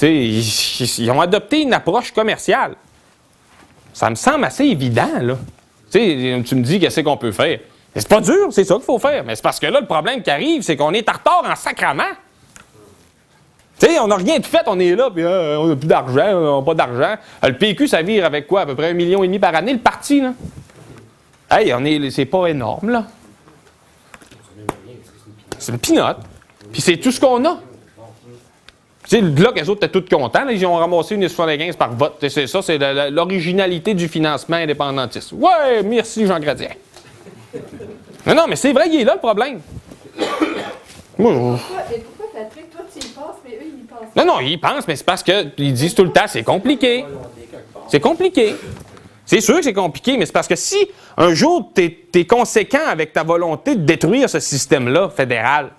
ils, ils ont adopté une approche commerciale. Ça me semble assez évident, là. Tu me dis qu'est-ce qu'on peut faire? C'est pas dur, c'est ça qu'il faut faire. Mais c'est parce que là, le problème qui arrive, c'est qu'on est en retard en sacrament. On n'a rien de fait, on est là, puis euh, on n'a plus d'argent, on n'a pas d'argent. Euh, le PQ, ça vire avec quoi? À peu près un million et demi par année, le parti, là. Hey, c'est pas énorme, là. C'est une pinotte. Puis c'est tout ce qu'on a. Sais, le bloc, les autres étaient tous contents. là, ils ont ramassé une 75 par vote. C'est ça, c'est l'originalité du financement indépendantiste. Ouais, merci Jean Gradien. non, non, mais c'est vrai, il est là le problème. Moi, je- Pourquoi, mais pourquoi Patrick, toi tu y penses, mais eux ils y pensent Non, non, ils pensent, mais c'est parce qu'ils disent tout le temps, c'est compliqué. C'est compliqué. C'est sûr que c'est compliqué, mais c'est parce que si un jour tu es, conséquent avec ta volonté de détruire ce système-là fédéral,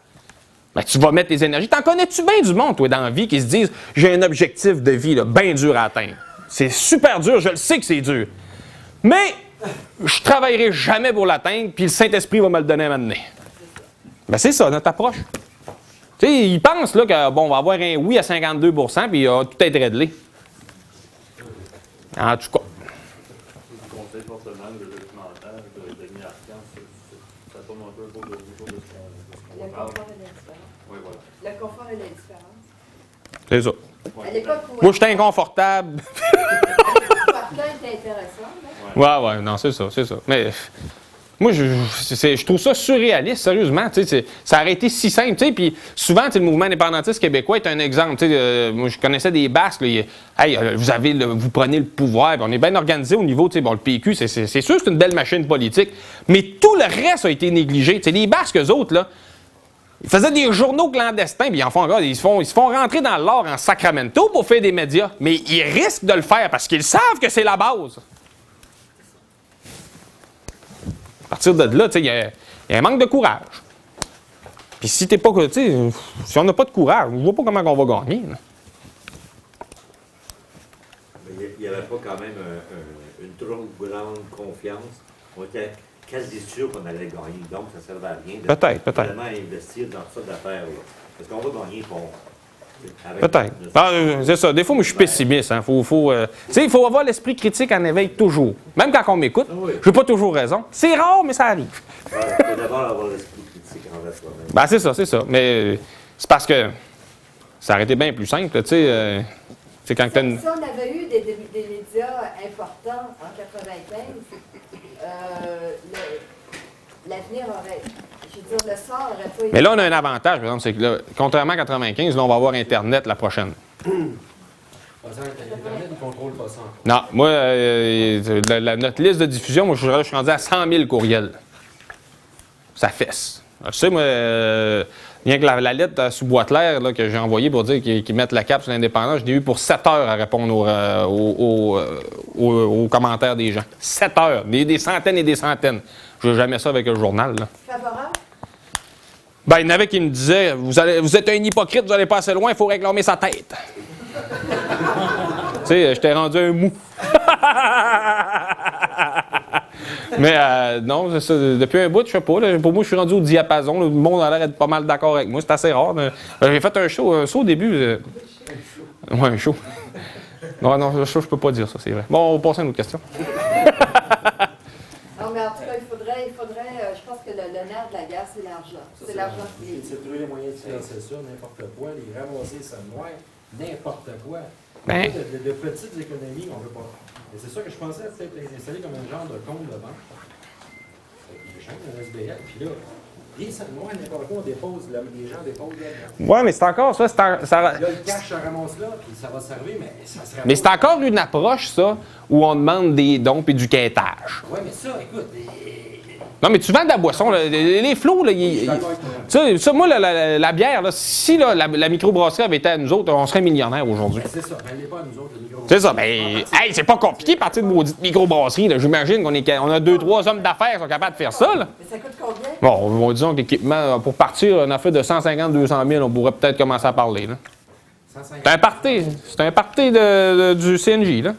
ben, tu vas mettre les énergies. T'en connais-tu bien du monde, toi, dans la vie, qui se disent j'ai un objectif de vie bien dur à atteindre? C'est super dur, je le sais que c'est dur. Mais je travaillerai jamais pour l'atteindre, puis le Saint-Esprit va me le donner à m'amener. Ben, c'est ça, notre approche. Tu sais, ils pensent là, que, bon, on va avoir un oui à 52% puis euh, tout être réglé. En tout cas. Le conseil fortement le documentaire de Denis Arcand, c'est- c'est- ça tourne un peu autour de, autour de ce qu'on de ce qu'on Le parle. confort et l'indifférence. Oui, voilà. Le confort et l'indifférence. C'est ça. À l'époque, Moi, suis inconfortable. Intéressant. Ouais, ouais, non, c'est ça, c'est ça. Mais moi, je, trouve ça surréaliste, sérieusement. ça aurait été si simple. tu sais, Puis souvent, le mouvement indépendantiste québécois est un exemple. euh, moi, je connaissais des Basques. là, hey, euh, vous, avez le- vous prenez le pouvoir. on est bien organisé au niveau. tu sais, Bon, le PQ, c'est- sûr que c'est une belle machine politique. Mais tout le reste a été négligé. Les Basques, eux autres, là, ils faisaient des journaux clandestins, puis ils en. Ils se font, ils se font rentrer dans l'or en Sacramento pour faire des médias. Mais ils risquent de le faire parce qu'ils savent que c'est la base. À partir de là, il y, a- un manque de courage. Puis si t'es pas, si on n'a pas de courage, je vois pas comment on va gagner. il n'y avait pas quand même un- un- une trop grande confiance. On était quasi sûr qu'on allait gagner. Donc, ça ne servait à rien de Peut-être, peut-être. vraiment investir dans ça d'affaires. là. Parce qu'on va gagner pour. Peut-être. Ah, euh, c'est ça. Des fois, moi, je suis pessimiste. Hein. Faut, faut, euh, tu sais, il faut avoir l'esprit critique en éveil toujours. Même quand on m'écoute, Ah oui. je n'ai pas toujours raison. C'est rare, mais ça arrive. Il faut d'abord avoir l'esprit critique envers soi-même. Ben, c'est ça, c'est ça. Mais euh, c'est parce que ça aurait été bien plus simple, tu sais. euh, c'est quand t'as une... Si on avait eu des, des- des médias importants en 95, euh, le- l'avenir aurait. Je veux dire, le sort aurait pas été. Mais là, on a un avantage, par exemple, c'est que là, contrairement à 95, là, on va avoir Internet la prochaine. Non, moi, euh, la- la- notre liste de diffusion, moi, je je suis rendu à 100 000 courriels. Ça fesse. Alors, Tu sais, moi, euh, rien que la, la lettre sous boîte l'air que j'ai envoyée pour dire qu'ils mettent la cape sur l'indépendance, je l'ai eu pour 7 heures à répondre aux, euh, aux- aux, euh, aux- commentaires des gens. 7 heures. Des, des centaines et des centaines. Je veux jamais ça avec un journal. Là. Favorable? Ben, il y en avait qui me disaient Vous, allez, vous êtes un hypocrite, vous allez pas assez loin, il faut réclamer sa tête. tu sais, je t'ai rendu un mou. Mais euh, non, ça, depuis un bout, je sais pas. là, pour moi, je suis rendu au diapason. là, le monde a l'air d'être pas mal d'accord avec moi. C'est assez rare. euh, J'ai fait un show, un show au début. euh, Ouais, un show. Non, non, le show, je peux pas dire ça, c'est vrai. Bon, on va passer à une autre question. Non, mais en tout cas, il faudrait, il faudrait euh, je pense que le, le nerf de la guerre, c'est l'argent. C'est l'argent qui C'est trouver les moyens de financer ça, n'importe quoi, les ramasser, ça noir, n'importe quoi. Ben. De, de- de petites économies qu'on veut pas. Et c'est ça que je pensais peut-être les installer comme un genre de compte de banque. Des gens, un SBL, puis là, ça, moi, n'importe quoi, on dépose, là, les gens déposent là. Ouais, mais c'est encore ça. en- ça- Là, le cash se ramasse là, puis ça va servir, mais ça se ramasse. mais c'est encore une approche, ça, où on demande des dons et du quêtage. Ouais, mais ça, écoute, Non, mais tu vends de la boisson. là. Les, flots, là, ils- ils- ça, moi, la, la- la bière, là, si là, la, la microbrasserie avait été à nous autres, on serait millionnaires aujourd'hui. Ben, c'est ça, ben, elle n'est pas à nous autres, le micro. C'est ça, mais hey, c'est pas compliqué partir de maudite microbrasserie. là. J'imagine qu'on est, on a deux, trois hommes d'affaires qui sont capables de faire ça. Là. Mais ça coûte combien? Bon, disons que l'équipement, pour partir, un affaire de 150-200 000, on pourrait peut-être commencer à parler. là. 150. C'est un party. C'est un party de, de- du CNJ, là.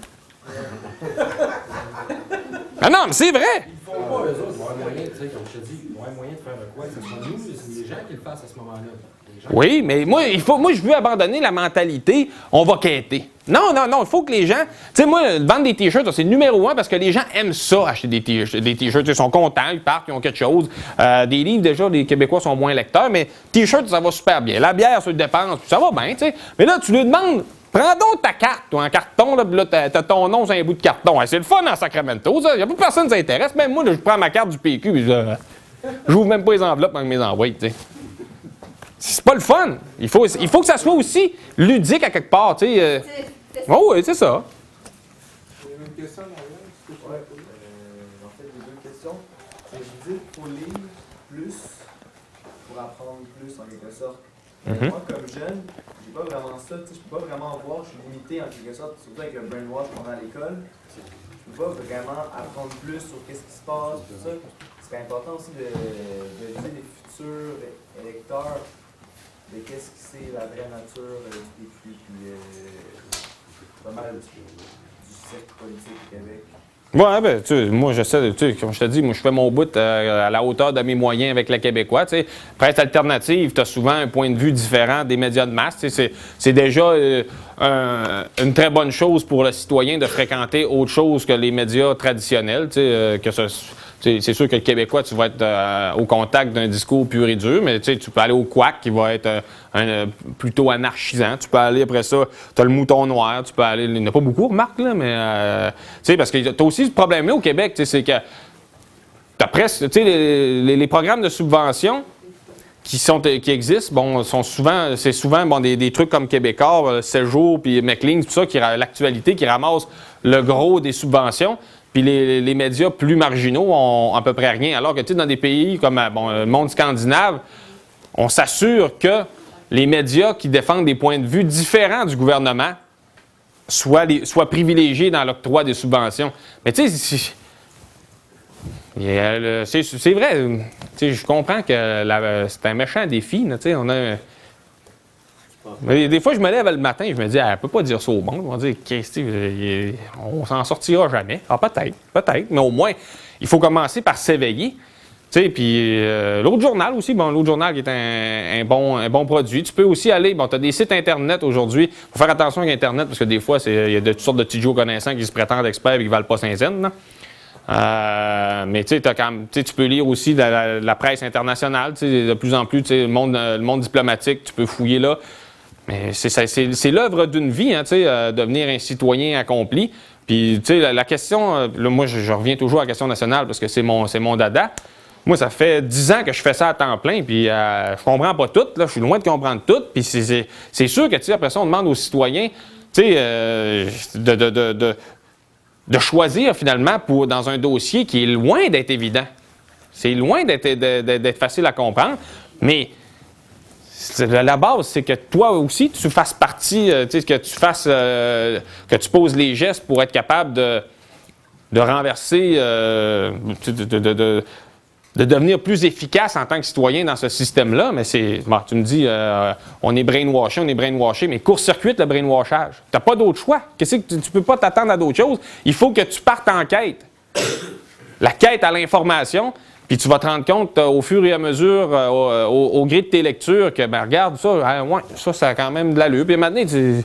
Ah non, mais c'est vrai! Ils font pas, eux autres, ils vont avoir moyen, tu sais, comme je te dis, ils vont avoir moyen de faire de quoi, que ce soit nous, c'est les gens qui le fassent à ce moment-là. Les gens Oui, mais moi, il faut, moi, je veux abandonner la mentalité on va quêter. Non, non, non, il faut que les gens. Tu sais, moi, vendre des t-shirts, c'est numéro un parce que les gens aiment ça, acheter des t-shirts. Ils sont contents, ils partent, ils ont quelque chose. Euh, des livres, déjà, les Québécois sont moins lecteurs, mais t-shirt, ça va super bien. La bière, ça dépense, ça va bien, tu sais. Mais là, tu lui demandes. Prends donc ta carte, toi, en carton, là, là, t'as, ton nom sur un bout de carton. C'est le fun en Sacramento, ça. Y a pas personne qui s'intéresse. Même moi, là, je prends ma carte du PQ, puis je- j'ouvre même pas les enveloppes avec mes envois, tu sais. C'est pas le fun. Il faut, il faut que ça soit aussi ludique à quelque part, tu sais. euh. Oh, oui, c'est ça. Il y une question euh, en fait, les deux questions. C'est je dis qu'il faut lire plus pour apprendre plus en quelque sorte. Mhm. Moi, comme jeune, j'ai pas vraiment ça. Je peux pas vraiment voir, je suis limité en quelque sorte, surtout avec le brainwash qu'on a à l'école. Je peux pas vraiment apprendre plus sur qu'est-ce qui se passe, tout ça. C'est important aussi de, de viser les futurs électeurs qu'est-ce que c'est la vraie nature euh, du euh, pas mal du, du cercle politique au Québec? Ouais, ben, tu sais, moi, j'essaie, tu sais, comme je te dis, moi, je fais mon bout euh, à la hauteur de mes moyens avec le Québécois, tu. Presse alternative, tu as souvent un point de vue différent des médias de masse, tu. C'est, déjà un- une très bonne chose pour le citoyen de fréquenter autre chose que les médias traditionnels, tu sais, que ce- sais, c'est sûr que le Québécois, tu vas être euh, au contact d'un discours pur et dur, mais tu peux aller au Quack qui va être euh, euh, plutôt anarchisant. Tu peux aller après ça, tu as le mouton noir, tu peux aller. Il n'y en a pas beaucoup, remarque, là, mais tu sais, parce que tu as aussi ce problème-là au Québec, c'est que t'as presque, tu sais, les, programmes de subvention qui sont qui existent, bon, sont souvent, c'est souvent bon, des, trucs comme Québécois, Séjour, puis McLean, tout ça, qui l'actualité, qui ramasse le gros des subventions. Puis les, médias plus marginaux ont à peu près rien. Alors que, tu sais, dans des pays comme euh, bon, le monde scandinave, on s'assure que les médias qui défendent des points de vue différents du gouvernement soient, soient privilégiés dans l'octroi des subventions. Mais tu sais, c'est vrai, je comprends que c'est un méchant défi. on a Des fois, je me lève le matin et je me dis, ah, elle peut pas dire ça au monde. On va dire, on s'en sortira jamais. Ah, peut-être, peut-être. Mais au moins, il faut commencer par s'éveiller. Puis euh, l'autre journal aussi, bon, l'autre journal qui est un, bon, produit. Tu peux aussi aller, bon, tu as des sites Internet aujourd'hui. Il faut faire attention avec Internet parce que des fois, il y a de toutes sortes de petits connaissants qui se prétendent experts et qui ne valent pas 5 cents. là. Euh, mais tu sais, tu peux lire aussi la, presse internationale. De plus en plus, le monde diplomatique, tu peux fouiller là. Mais c'est l'œuvre d'une vie, hein, euh, devenir un citoyen accompli. Puis, tu sais, la, question, euh, là, moi, je, reviens toujours à la question nationale parce que c'est mon, mon dada. Moi, ça fait dix ans que je fais ça à temps plein, puis euh, je comprends pas tout, là, je suis loin de comprendre tout. Puis c'est- sûr que, tu sais, après ça, on demande aux citoyens, tu sais, euh, de, de- choisir finalement pour, dans un dossier qui est loin d'être évident. C'est loin d'être facile à comprendre, mais la base, c'est que toi aussi, tu fasses partie, euh, que tu fasses, euh, que tu poses les gestes pour être capable de, renverser, euh, de, de- de- de- de devenir plus efficace en tant que citoyen dans ce système-là. Mais c'est, bon, tu me dis, on est brainwashé, on est brainwashé, mais court-circuite le brainwashage. Tu n'as pas d'autre choix. Qu'est-ce que tu, tu peux pas t'attendre à d'autres choses? Il faut que tu partes en quête. La quête à l'information, puis tu vas te rendre compte euh, au fur et à mesure, euh, au, euh, au- gré de tes lectures, que, ben, regarde, ça, hein, ouais, ça, ça a quand même de l'allure. Puis maintenant, tu,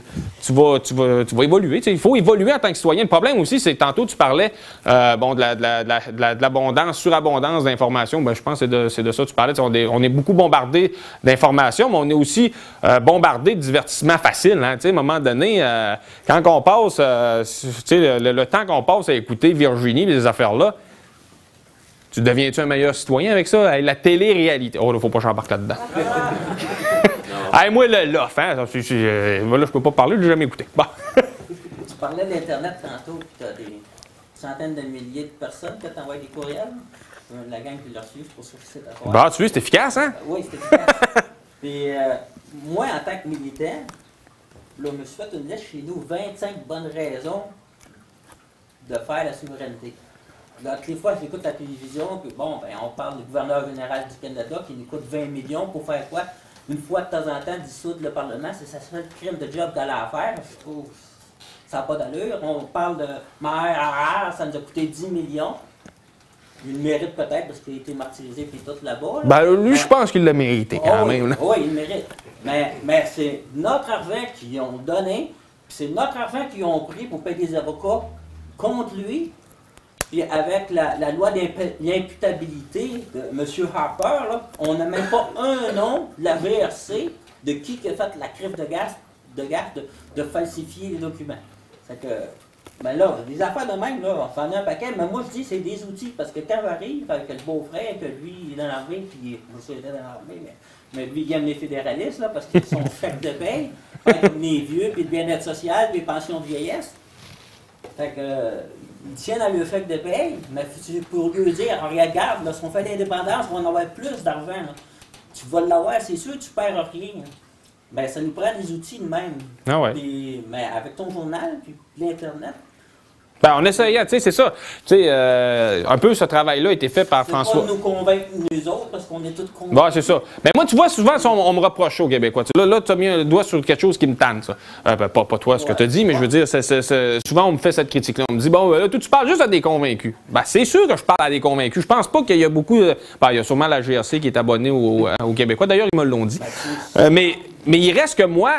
vas, tu, vas, tu vas évoluer. Il faut évoluer en tant que citoyen. Le problème aussi, c'est tantôt, tu parlais bon, de, la- de la- l'abondance, surabondance d'informations. Ben, je pense que c'est de, ça que tu parlais. On est, beaucoup bombardé d'informations, mais on est aussi euh, bombardé de divertissements faciles. Hein, à un moment donné, quand on passe, sais, le, le temps qu'on passe à écouter Virginie, les affaires-là, Tu deviens-tu un meilleur citoyen avec ça? Hey, la télé-réalité. Oh, là, faut pas que j'embarque là-dedans. hey, moi, le lof, hein? euh, Là, je peux pas parler, je l'ai jamais écouté. Bon. Tu parlais d'Internet tantôt, puis tu as des centaines de milliers de personnes qui t'envoient des courriels. Euh, La gang qui l'a reçu, c'est pour ça que c'est à voir. Bah, tu vois, c'est efficace, hein? Oui, c'est efficace. Puis, euh, moi, en tant que militant, là, je me suis fait une liste chez nous, 25 bonnes raisons de faire la souveraineté. Toutes les fois, j'écoute la télévision, puis bon, ben, on parle du gouverneur général du Canada qui nous coûte 20 millions pour faire quoi? Une fois de temps en temps, dissoudre le Parlement, c'est sa seule crime de job qu'elle a à faire. Je trouve ça n'a pas d'allure. On parle de maire Harare, ça nous a coûté 10 millions. Il le mérite peut-être parce qu'il a été martyrisé puis tout là-bas. là. Ben, lui, je pense qu'il l'a mérité quand Oh même. là. Oui, il le mérite. Mais, mais c'est notre argent qu'ils ont donné, puis c'est notre argent qu'ils ont pris pour payer des avocats contre lui. Puis avec la, loi d'imputabilité de M. Harper, on n'a même pas un nom de la VRC de qui a fait la crève de gaz, de, de, falsifier les documents. C'est que, ben là, des affaires de même, on s'en a un paquet, mais moi je dis c'est des outils, parce que quand j'arrive avec le beau-frère, que lui il est dans l'armée, puis je suis dans l'armée, mais, lui il aime les fédéralistes, là, parce qu'ils sont chèques de comme les vieux, puis le bien-être social, puis les pensions de vieillesse. Fait que, ils tiennent à le chèque de paye, mais pour lui dire, regarde, lorsqu'on fait l'indépendance, on va en avoir plus d'argent. Tu vas l'avoir, c'est sûr, tu perds rien. Ben, ça nous prend des outils de même. Ah ouais. Mais avec ton journal, puis l'Internet, Ben, on essayait, tu sais, c'est ça. Tu sais, euh, un peu ce travail-là a été fait par François. pas nous convaincre nous autres, parce qu'on est tous convaincus. Bon, c'est ça. Mais moi, tu vois, souvent, on, on me reproche aux Québécois. Là, là tu as mis un doigt sur quelque chose qui me tanne, ça. Euh, ben, pas, pas toi, ce que tu as dit, mais je veux dire, souvent, on me fait cette critique-là. On me dit, bon, ben, là, tu parles juste à des convaincus. Ben, c'est sûr que je parle à des convaincus. Je pense pas qu'il y a beaucoup. de- Ben, il y a sûrement la GRC qui est abonnée au- aux Québécois. D'ailleurs, ils me l'ont dit. Euh, mais, mais il reste que moi,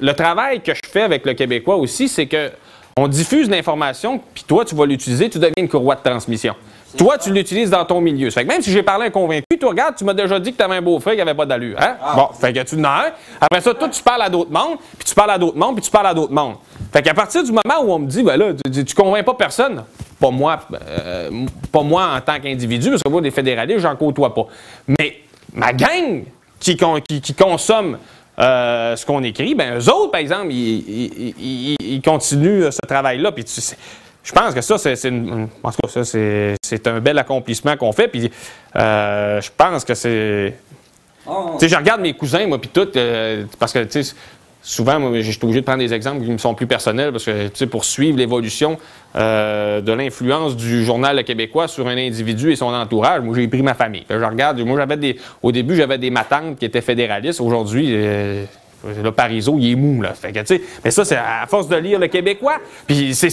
le travail que je fais avec le Québécois aussi, c'est que on diffuse l'information, puis toi, tu vas l'utiliser, tu deviens une courroie de transmission. Toi, tu l'utilises dans ton milieu. Ça fait que même si j'ai parlé à un convaincu, toi, regarde, tu m'as déjà dit que tu avais un beau-frère qui avait pas d'allure. Hein? Bon, fait que tu en as un. Après ça, toi, tu parles à d'autres mondes, puis tu parles à d'autres mondes, puis tu parles à d'autres mondes. Fait qu'à partir du moment où on me dit, ben là, tu, tu convaincs pas personne, pas moi, euh, pas moi en tant qu'individu, parce que moi, des fédéralistes, j'en côtoie pas. Mais ma gang qui, con- qui, qui consomme euh, ce qu'on écrit, ben eux autres, par exemple, ils, ils- ils- ils continuent euh, ce travail-là. Puis tu je pense que ça, c'est un bel accomplissement qu'on fait. Puis euh, je pense que c'est. Oh, Tu sais, je regarde mes cousins, moi, puis tout, euh, parce que, tu sais, souvent, moi, je suis obligé de prendre des exemples qui me sont plus personnels, parce que, tu sais, pour suivre l'évolution euh, de l'influence du journal Le Québécois sur un individu et son entourage, moi, j'ai pris ma famille. Je regarde, moi, j'avais des, au début, j'avais des matantes qui étaient fédéralistes. Aujourd'hui, euh, le Parizeau, il est mou, là. Mais ça, c'est à force de lire le Québécois. Puis c'est-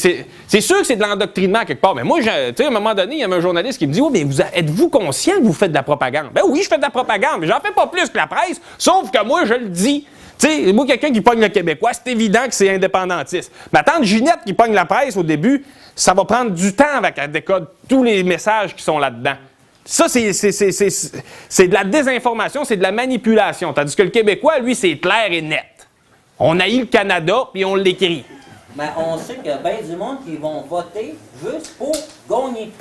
sûr que c'est de l'endoctrinement quelque part. Mais moi, tu sais, à un moment donné, il y a un journaliste qui me dit Oui, mais vous, êtes-vous conscient que vous faites de la propagande? Ben oui, je fais de la propagande, mais j'en fais pas plus que la presse, sauf que moi, je le dis. Tu sais, moi, quelqu'un qui pogne le Québécois, c'est évident que c'est indépendantiste. Ma tante Ginette qui pogne la presse au début, ça va prendre du temps avec qu'elle décode tous les messages qui sont là-dedans. Ça, c'est- de la désinformation, c'est de la manipulation. Tandis que le Québécois, lui, c'est clair et net. On haït le Canada, puis on l'écrit. Mais on sait qu'il y a bien du monde qui vont voter juste pour gagner.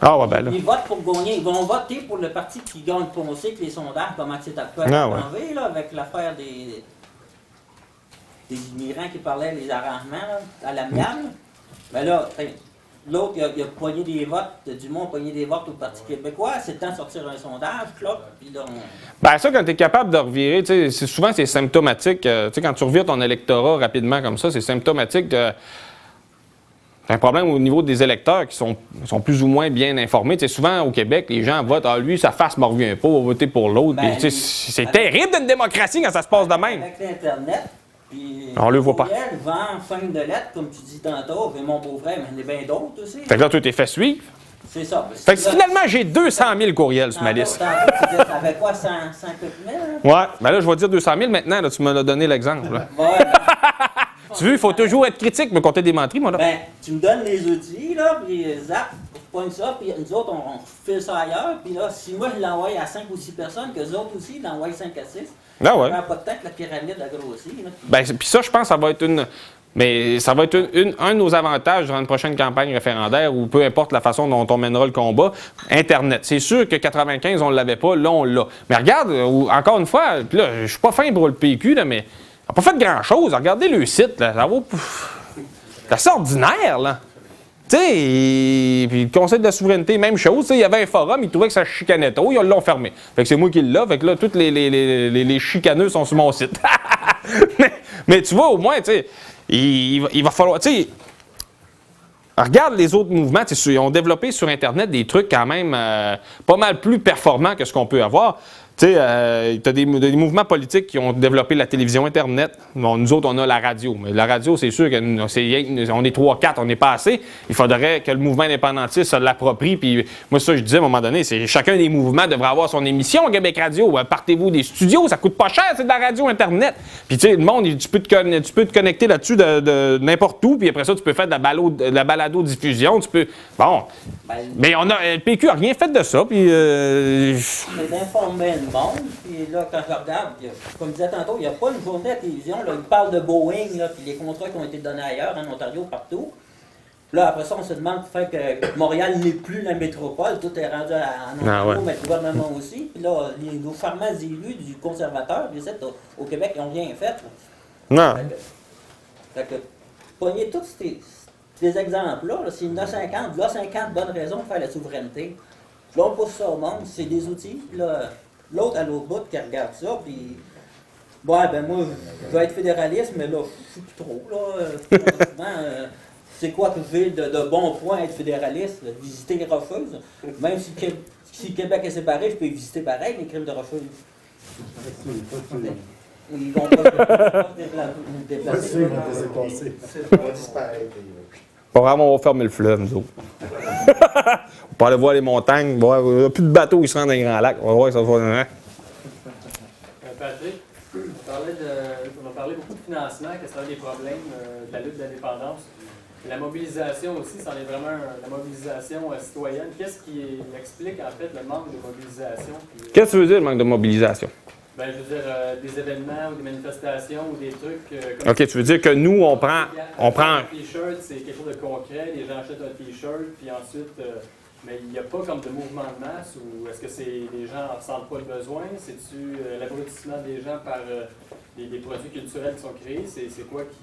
Ah, ouais, ben là. Ils votent pour gagner. Ils vont voter pour le parti qui gagne. On sait que les sondages, comment c'est actuel Ah, ouais. là, avec l'affaire des, des immigrants qui parlaient les arrangements à l'amiable. Mais là, t'sais, l'autre, il a, il a poigné des votes, Dumont a poigné des votes au Parti québécois. C'est le temps de sortir un sondage, clope, puis là, on... Ben ça, quand tu es capable de revirer, tu sais, c'est- souvent c'est symptomatique. euh, tu sais, quand tu revires ton électorat rapidement comme ça, c'est symptomatique de. C'est un problème au niveau des électeurs qui sont, sont plus ou moins bien informés. Tu sais, souvent au Québec, les gens votent Ah, lui, sa face ne me revient pas, on va voter pour l'autre. Ben, c'est terrible d'une démocratie quand ça se passe de même. Avec l'Internet, puis... On le voit pas. courriel, vent, fin de lettre, comme tu dis tantôt, et mon beau-frère, mais il y en a bien d'autres aussi. Fait que là, tu t'es fait suivre. C'est ça. Fait que finalement, j'ai 200 000 courriels sur ma liste. Tu t'avais quoi, 100, 100 quelques mille? hein? Ouais, ben là, je vais dire 200 000 maintenant, là, tu me l'as donné l'exemple. Ouais, tu veux, il faut toujours être critique, me compter des menteries, moi, là. ben, tu me donnes les outils, là, puis euh, zap, pogne ça, puis nous autres, on, on file ça ailleurs, puis là, si moi, je l'envoie à 5 ou 6 personnes, que les autres aussi, ils l'envoient 5 à 6, Ah ouais. pas de temps que la pyramide a grossi. Ben, puis ça, je pense, ça va être une. Mais ça va être une- une- un de nos avantages dans une prochaine campagne référendaire ou peu importe la façon dont on mènera le combat. Internet. C'est sûr que 95, on ne l'avait pas. Là, on l'a. Mais regarde, euh, encore une fois, puis là, je suis pas fin pour le PQ, là, mais on n'a pas fait grand-chose. Regardez le site. Là, ça vaut... C'est assez ordinaire, là. Tu sais, puis le Conseil de la souveraineté, même chose. Il y avait un forum, ils trouvaient que ça chicanait trop, ils l'ont fermé. Fait que c'est moi qui l'ai. Fait que là, tous les, les, les, les- chicaneux sont sur mon site. mais, mais tu vois, au moins, tu sais, il, il va- falloir. Tu regarde les autres mouvements. Ils ont développé sur Internet des trucs quand même euh, pas mal plus performants que ce qu'on peut avoir. Tu sais, euh, t'as des, des mouvements politiques qui ont développé la télévision Internet. Bon, nous autres, on a la radio. Mais la radio, c'est sûr qu'on est 3-4, on n'est pas assez. Il faudrait que le mouvement indépendantiste se l'approprie. Puis moi, ça, je disais à un moment donné, c'est chacun des mouvements devrait avoir son émission au Québec Radio. Euh, Partez-vous des studios, ça coûte pas cher, c'est de la radio Internet. Puis tu sais, le monde, tu peux te, conne- tu peux te connecter là-dessus de, de n'importe où. Puis après ça, tu peux faire de la, balo- de la balado-diffusion. Tu peux. Bon. Ben, Mais on a, le PQ n'a rien fait de ça. Puis. euh, mais le monde, puis là, quand je regarde, y a- comme je disais tantôt, il n'y a pas une journée à la télévision, là, ils parlent de Boeing, là, puis les contrats qui ont été donnés ailleurs, en Ontario, partout. Puis Là, après ça, on se demande fait que Montréal n'est plus la métropole, tout est rendu à- en Ontario, Ah ouais. mais le gouvernement aussi. Puis là, les, nos charmants élus du conservateur, ici, au, au Québec, ils n'ont rien fait. là. non. Fait que, fait que pogner tous ces, ces exemples-là, là, c'est 1950, là 50 bonnes raisons de faire la souveraineté. Là, on pousse ça au monde, c'est des outils. Là, l'autre à l'autre bout qui regarde ça, puis. Ouais, ben moi, je veux être fédéraliste, mais là, je suis plus trop, là. euh, franchement, euh, c'est quoi que j'ai de, de bon point à être fédéraliste? là, Visiter les Rocheuses. Même si, si Québec est séparé, je peux y visiter pareil, les crimes de Rocheuses. Ils vont pas, ils vont se dépla- se déplacer. On va disparaître. Pas on va fermer le fleuve, nous autres. on peut aller voir les montagnes. voir- Il n'y a plus de bateaux qui se rendent dans les grands lacs. On va voir que ça va. hein. Patrick, on, parlait de- on a parlé beaucoup de financement, que ça a des problèmes euh, de la lutte d'indépendance. La mobilisation aussi, c'en est vraiment un- la mobilisation euh, citoyenne. Qu'est-ce qui explique en fait le manque de mobilisation? Puis, Qu'est-ce que tu veux dire, le manque de mobilisation? Ben, je veux dire, euh, des événements ou des manifestations ou des trucs euh, comme OK, tu veux dire que nous, on prend. On prend Un t-shirt, c'est quelque chose de concret. Les gens achètent un t-shirt, puis ensuite, euh, mais il n'y a pas comme de mouvement de masse ou est-ce que c'est les gens ne ressentent pas le besoin? C'est-tu euh, l'abrutissement des gens par euh, des, des produits culturels qui sont créés? C'est quoi qui.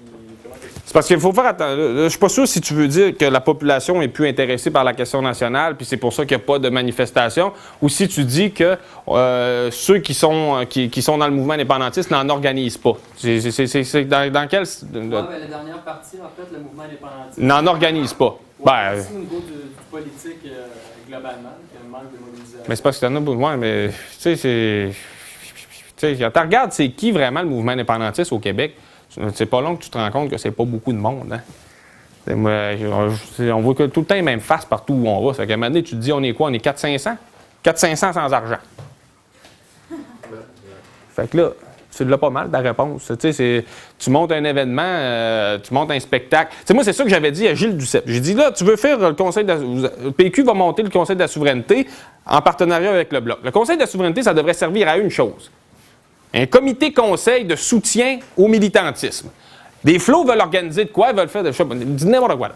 C'est parce qu'il faut faire attention. Je suis pas sûr si tu veux dire que la population est plus intéressée par la question nationale, puis c'est pour ça qu'il n'y a pas de manifestation, ou si tu dis que euh, ceux qui sont, qui, qui sont dans le mouvement indépendantiste n'en organisent pas. C'est dans, dans quel. ben, la dernière partie, en fait, le mouvement indépendantiste. N'en organisent pas. Ben, aussi au niveau du, du politique euh, globalement, qu'il y a un manque de mobilisation. Mais c'est parce que t'en as besoin, mais tu sais, c'est. Tu sais, quand tu regardes, c'est qui vraiment le mouvement indépendantiste au Québec? C'est pas long que tu te rends compte que c'est pas beaucoup de monde. Hein? On voit que tout le temps les mêmes faces partout où on va. Ça fait qu'à un moment donné, tu te dis, on est quoi? On est 400-500? 400-500 sans argent. Fait que là, tu l'as pas mal, ta réponse. Tu montes un événement, euh, tu montes un spectacle. Moi, c'est ça que j'avais dit à Gilles Duceppe. J'ai dit, là, tu veux faire le Conseil de Le PQ va monter le Conseil de la souveraineté en partenariat avec le Bloc. Le Conseil de la souveraineté, ça devrait servir à une chose. Un comité conseil de soutien au militantisme. Des flots veulent organiser de quoi? Ils veulent faire de, je sais pas, n'importe quoi.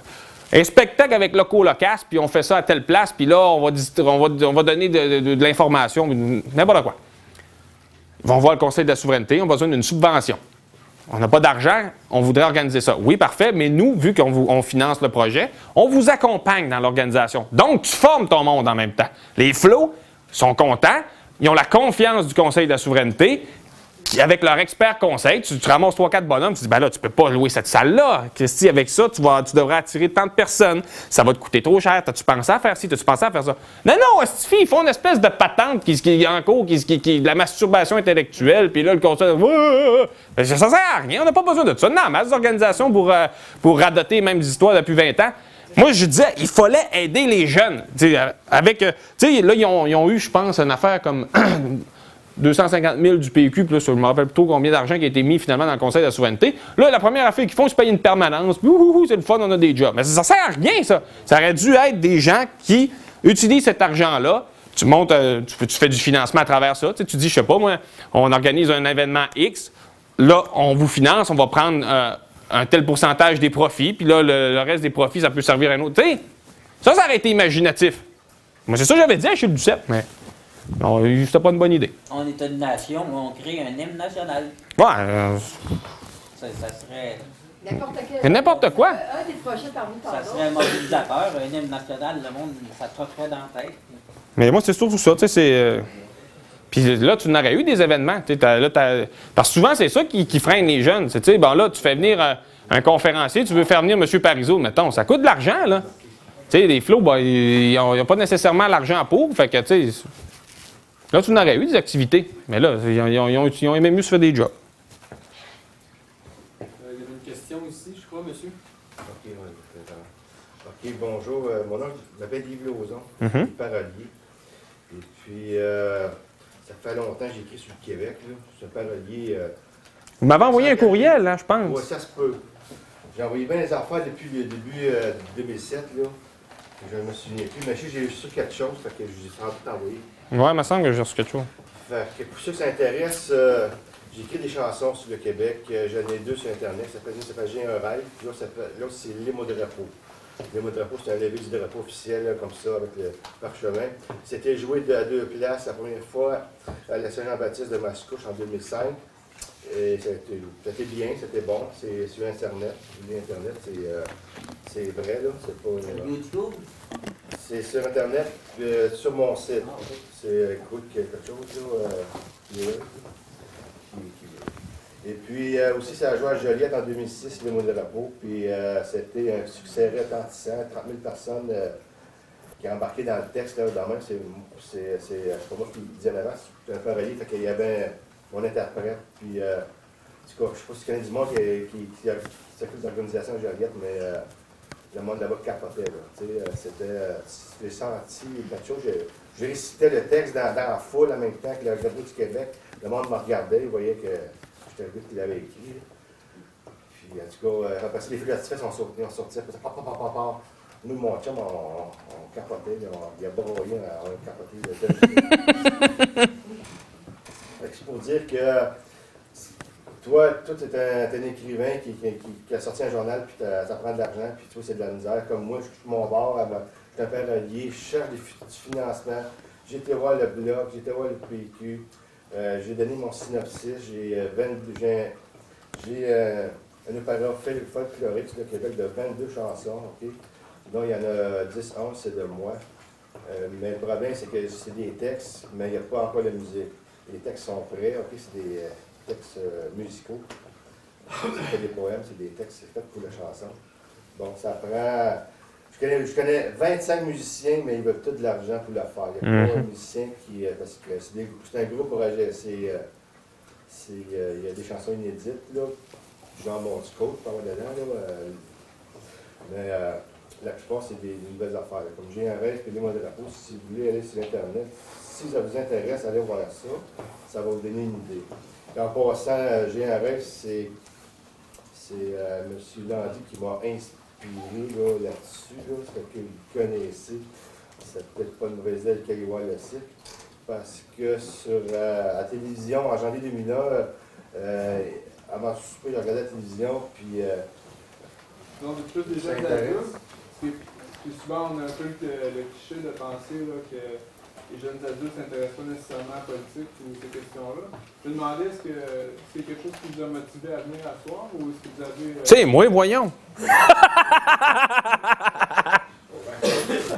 Un spectacle avec Loco Locas, puis on fait ça à telle place, puis là, on va, donner de l'information, n'importe quoi. Ils vont voir le Conseil de la souveraineté, on a besoin d'une subvention. On n'a pas d'argent, on voudrait organiser ça. Oui, parfait, mais nous, vu qu'on finance le projet, on vous accompagne dans l'organisation. Donc, tu formes ton monde en même temps. Les flots sont contents, ils ont la confiance du Conseil de la souveraineté. Puis avec leur expert conseil, tu, ramasses 3-4 bonhommes, tu dis, ben là, tu peux pas louer cette salle-là. Christy, avec ça, tu, vas, tu devrais attirer tant de personnes. Ça va te coûter trop cher. T'as-tu pensé à faire ci? T'as-tu pensé à faire ça? Non, non, Stifi, ils font une espèce de patente qui, qui est en cours, qui, qui, de la masturbation intellectuelle. Puis là, le conseil, ça sert à rien. On n'a pas besoin de ça. Non, masse d'organisations pour, euh, pour radoter les mêmes histoires depuis 20 ans. Moi, je disais, il fallait aider les jeunes. Tu sais, euh, avec, euh, tu sais, là, ils ont, ils ont eu, je pense, une affaire comme 250 000 du PQ, plus je me rappelle plutôt combien d'argent qui a été mis finalement dans le Conseil de la souveraineté. Là, la première affaire qu'ils font, c'est payer une permanence. C'est le fun, on a des jobs. Mais ça, ça sert à rien, ça. Ça aurait dû être des gens qui utilisent cet argent-là. Tu montes, euh, tu, fais- du financement à travers ça. Tu, dis, je sais pas, moi, on organise un événement X. Là, on vous finance, on va prendre euh, un tel pourcentage des profits, puis là, le, reste des profits, ça peut servir à un autre. Ça, ça aurait été imaginatif. Moi, c'est ça que j'avais dit à Achille Duceppe, mais c'était pas une bonne idée. On est une nation où on crée un hymne national. Ouais, euh, Ça, ça serait, N'importe quel. Mais n'importe quoi. Un des projets parmi tant ça serait un mobilisateur, un hymne national, le monde, ça trotterait dans la tête. mais moi, c'est surtout ça, tu sais, c'est... euh, Puis là, tu n'aurais eu des événements. tu sais, t'as- là, t'as- Parce que souvent, c'est ça qui, qui freine les jeunes. Tu sais, bon, là, tu fais venir un, un conférencier, tu veux faire venir M. Parizeau, mettons, ça coûte de l'argent, là. Tu sais, les flots, ben, ils n'ont pas nécessairement l'argent pour. Fait que, tu sais, là, tu n'aurais eu des activités. Mais là, ils ont, ils ont- ils ont- ils ont aimé mieux se faire des jobs. Euh, Il y avait une question ici, je crois, monsieur. Ok, ouais, bonjour. euh, mon nom, je m'appelle Yves Lauzon, je suis parolier. Et puis, euh, ça fait longtemps que j'écris sur le Québec. Là. Je suis parolier. euh, Vous m'avez envoyé un courriel, là, je ouais, pense. ça se peut. J'ai envoyé bien les affaires depuis le début euh, 2007. Là. Je ne me souviens plus. Mais je sais j'ai eu sur quelque chose, fait que je les ai sans doute envoyé. Ouais, il me semble que j'ai reçu quelque chose. Fait que pour ceux que ça intéresse, euh, j'écris des chansons sur le Québec. Euh, J'en ai deux sur Internet. Ça s'appelle, J'ai un rêve. L'autre, c'est mots de. Les mots de repos, c'est un lever du drapeau officiel, comme ça, avec le parchemin. C'était joué à deux places la première fois à la Saint-Jean-Baptiste de Mascouche en 2005. Été bien, c'était bon. C'est sur Internet. C'est euh, c'est vrai, là. C'est pas une- YouTube, c'est sur Internet, euh, sur mon site. C'est euh, écoute quelque chose, là. euh, qui est là. Qui- qui- Et puis euh, aussi, ça a joué à Joliette en 2006, les mots de repos. Puis euh, c'était un succès retentissant, 30 000 personnes euh, qui ont embarqué dans le texte. Là, dans le même, c'est, c'est, c'est, c'est pas moi qui le disais avant, c'est un parolier. Fait qu'il y avait mon interprète. Puis, euh, en cas, je sais pas si tu connais du monde qui, qui, qui, qui s'occupe de l'organisation Joliette, mais euh, le monde là-bas capotait. Là, euh, c'était, euh, senti quelque chose. Je, récitais le texte dans, la foule en même temps que le drapeau du Québec. Le monde me regardait, il voyait que j'étais le gars qui l'avait écrit. Puis, en tout cas, après ça, les feux d'artifice ont sorti, après ça, pop, pop. Nous, mon chum, on, on, on capotait, on, il a broyé, on a capoté. là. Fait que c'est pour dire que toi, toi, tu es un, écrivain qui, a sorti un journal, puis ça prend de l'argent, puis toi, c'est de la misère. Comme moi, je suis mon bord, je un parolier, je cherche du financement. J'ai été voir le blog, j'ai été voir le PQ, euh, j'ai donné mon synopsis, j'ai euh, 22 j'ai- j'ai euh, un opéra fol- folklorique le Québec de 22 chansons, OK? dont il y en a 10, 11, c'est de moi. Euh, mais le problème, c'est que c'est des textes, mais il n'y a pas encore la musique. Les textes sont prêts, OK? C'est des euh, textes euh, musicaux. C'est pas des poèmes, c'est des textes c'est fait pour la chanson. Bon, ça prend. Je connais, je connais 25 musiciens, mais ils veulent tout de l'argent pour le faire. Il n'y a pas Mhm. un musicien qui. euh, Parce que c'est, des- c'est un groupe pour agir. C'est, c'est, il y a des chansons inédites, là. Genre mon Scott, pas mal dedans, là. mais euh, la plupart, c'est des, des nouvelles affaires. là. Comme j'ai un rêve, puis les mots de la peau, si vous voulez aller sur Internet, si ça vous intéresse, allez voir ça. Ça va vous donner une idée. Et en passant, euh, j'ai un rêve, c'est, c'est euh, M. Landy qui m'a inspiré là, là-dessus. Là, c'est que vous connaissez. C'est peut-être pas une mauvaise idée qu'elle voir le site. Parce que sur euh, la télévision, en janvier 2001, euh, avant le souper, j'ai regardé la télévision, puis euh, Donc, plus Ça jeunes intéresse. adultes. Puis, souvent, on a un peu le, le cliché de penser là, que les jeunes adultes ne s'intéressent pas nécessairement à la politique ou ces questions-là. Je me demandais, est-ce que c'est quelque chose qui vous a motivé à venir à soir ou est-ce que vous avez. euh, Tu sais, moi, voyons.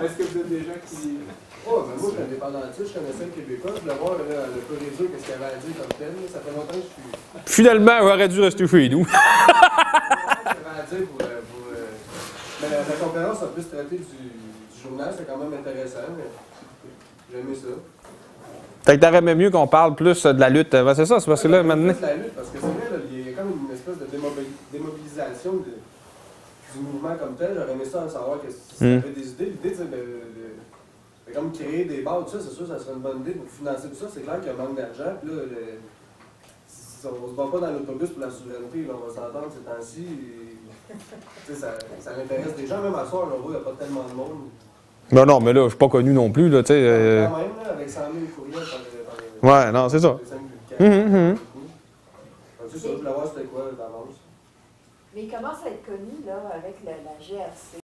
Est-ce que vous êtes des gens qui. Oh, mais moi, je suis indépendantiste, je connaissais le Québécois, je voulais voir là, le peu qu'est-ce qu'il avait à dire comme tel. Ça fait longtemps que je suis. Finalement, j'aurais dû rester chez nous. Qu'est-ce qu'il avait à dire pour. euh, pour, euh, Mais la, la conférence a plus traité du, du journal, c'est quand même intéressant, mais j'ai aimé ça. Fait que t'aurais aimé mieux qu'on parle plus de la lutte. C'est ça, c'est parce que là, maintenant. La lutte, parce que c'est vrai, là, il y a comme une espèce de démobi- démobilisation de- du mouvement comme tel. J'aurais aimé ça savoir que si ça Mm. avait des idées, l'idée, sais, de, de- de comme créer des bars, tout ça, c'est sûr, ça serait une bonne idée pour financer tout ça. C'est clair qu'il y a un manque d'argent, puis là, le- si on se bat pas dans l'autobus pour la souveraineté, là, on va s'entendre ces temps-ci. ça, ça l'intéresse des gens, même à soir, là, il n'y a pas tellement de monde. Non, non, mais là, je suis pas connu non plus, là, tu sais. euh, Quand même, là, avec 100 000 courriels par, par Ouais, non, c'est ça. cinq bulletins. Mhm, mhm. C'est ça, je voulais voir c'était quoi l'avance. Mais il commence à être connu, là, avec la, la GRC.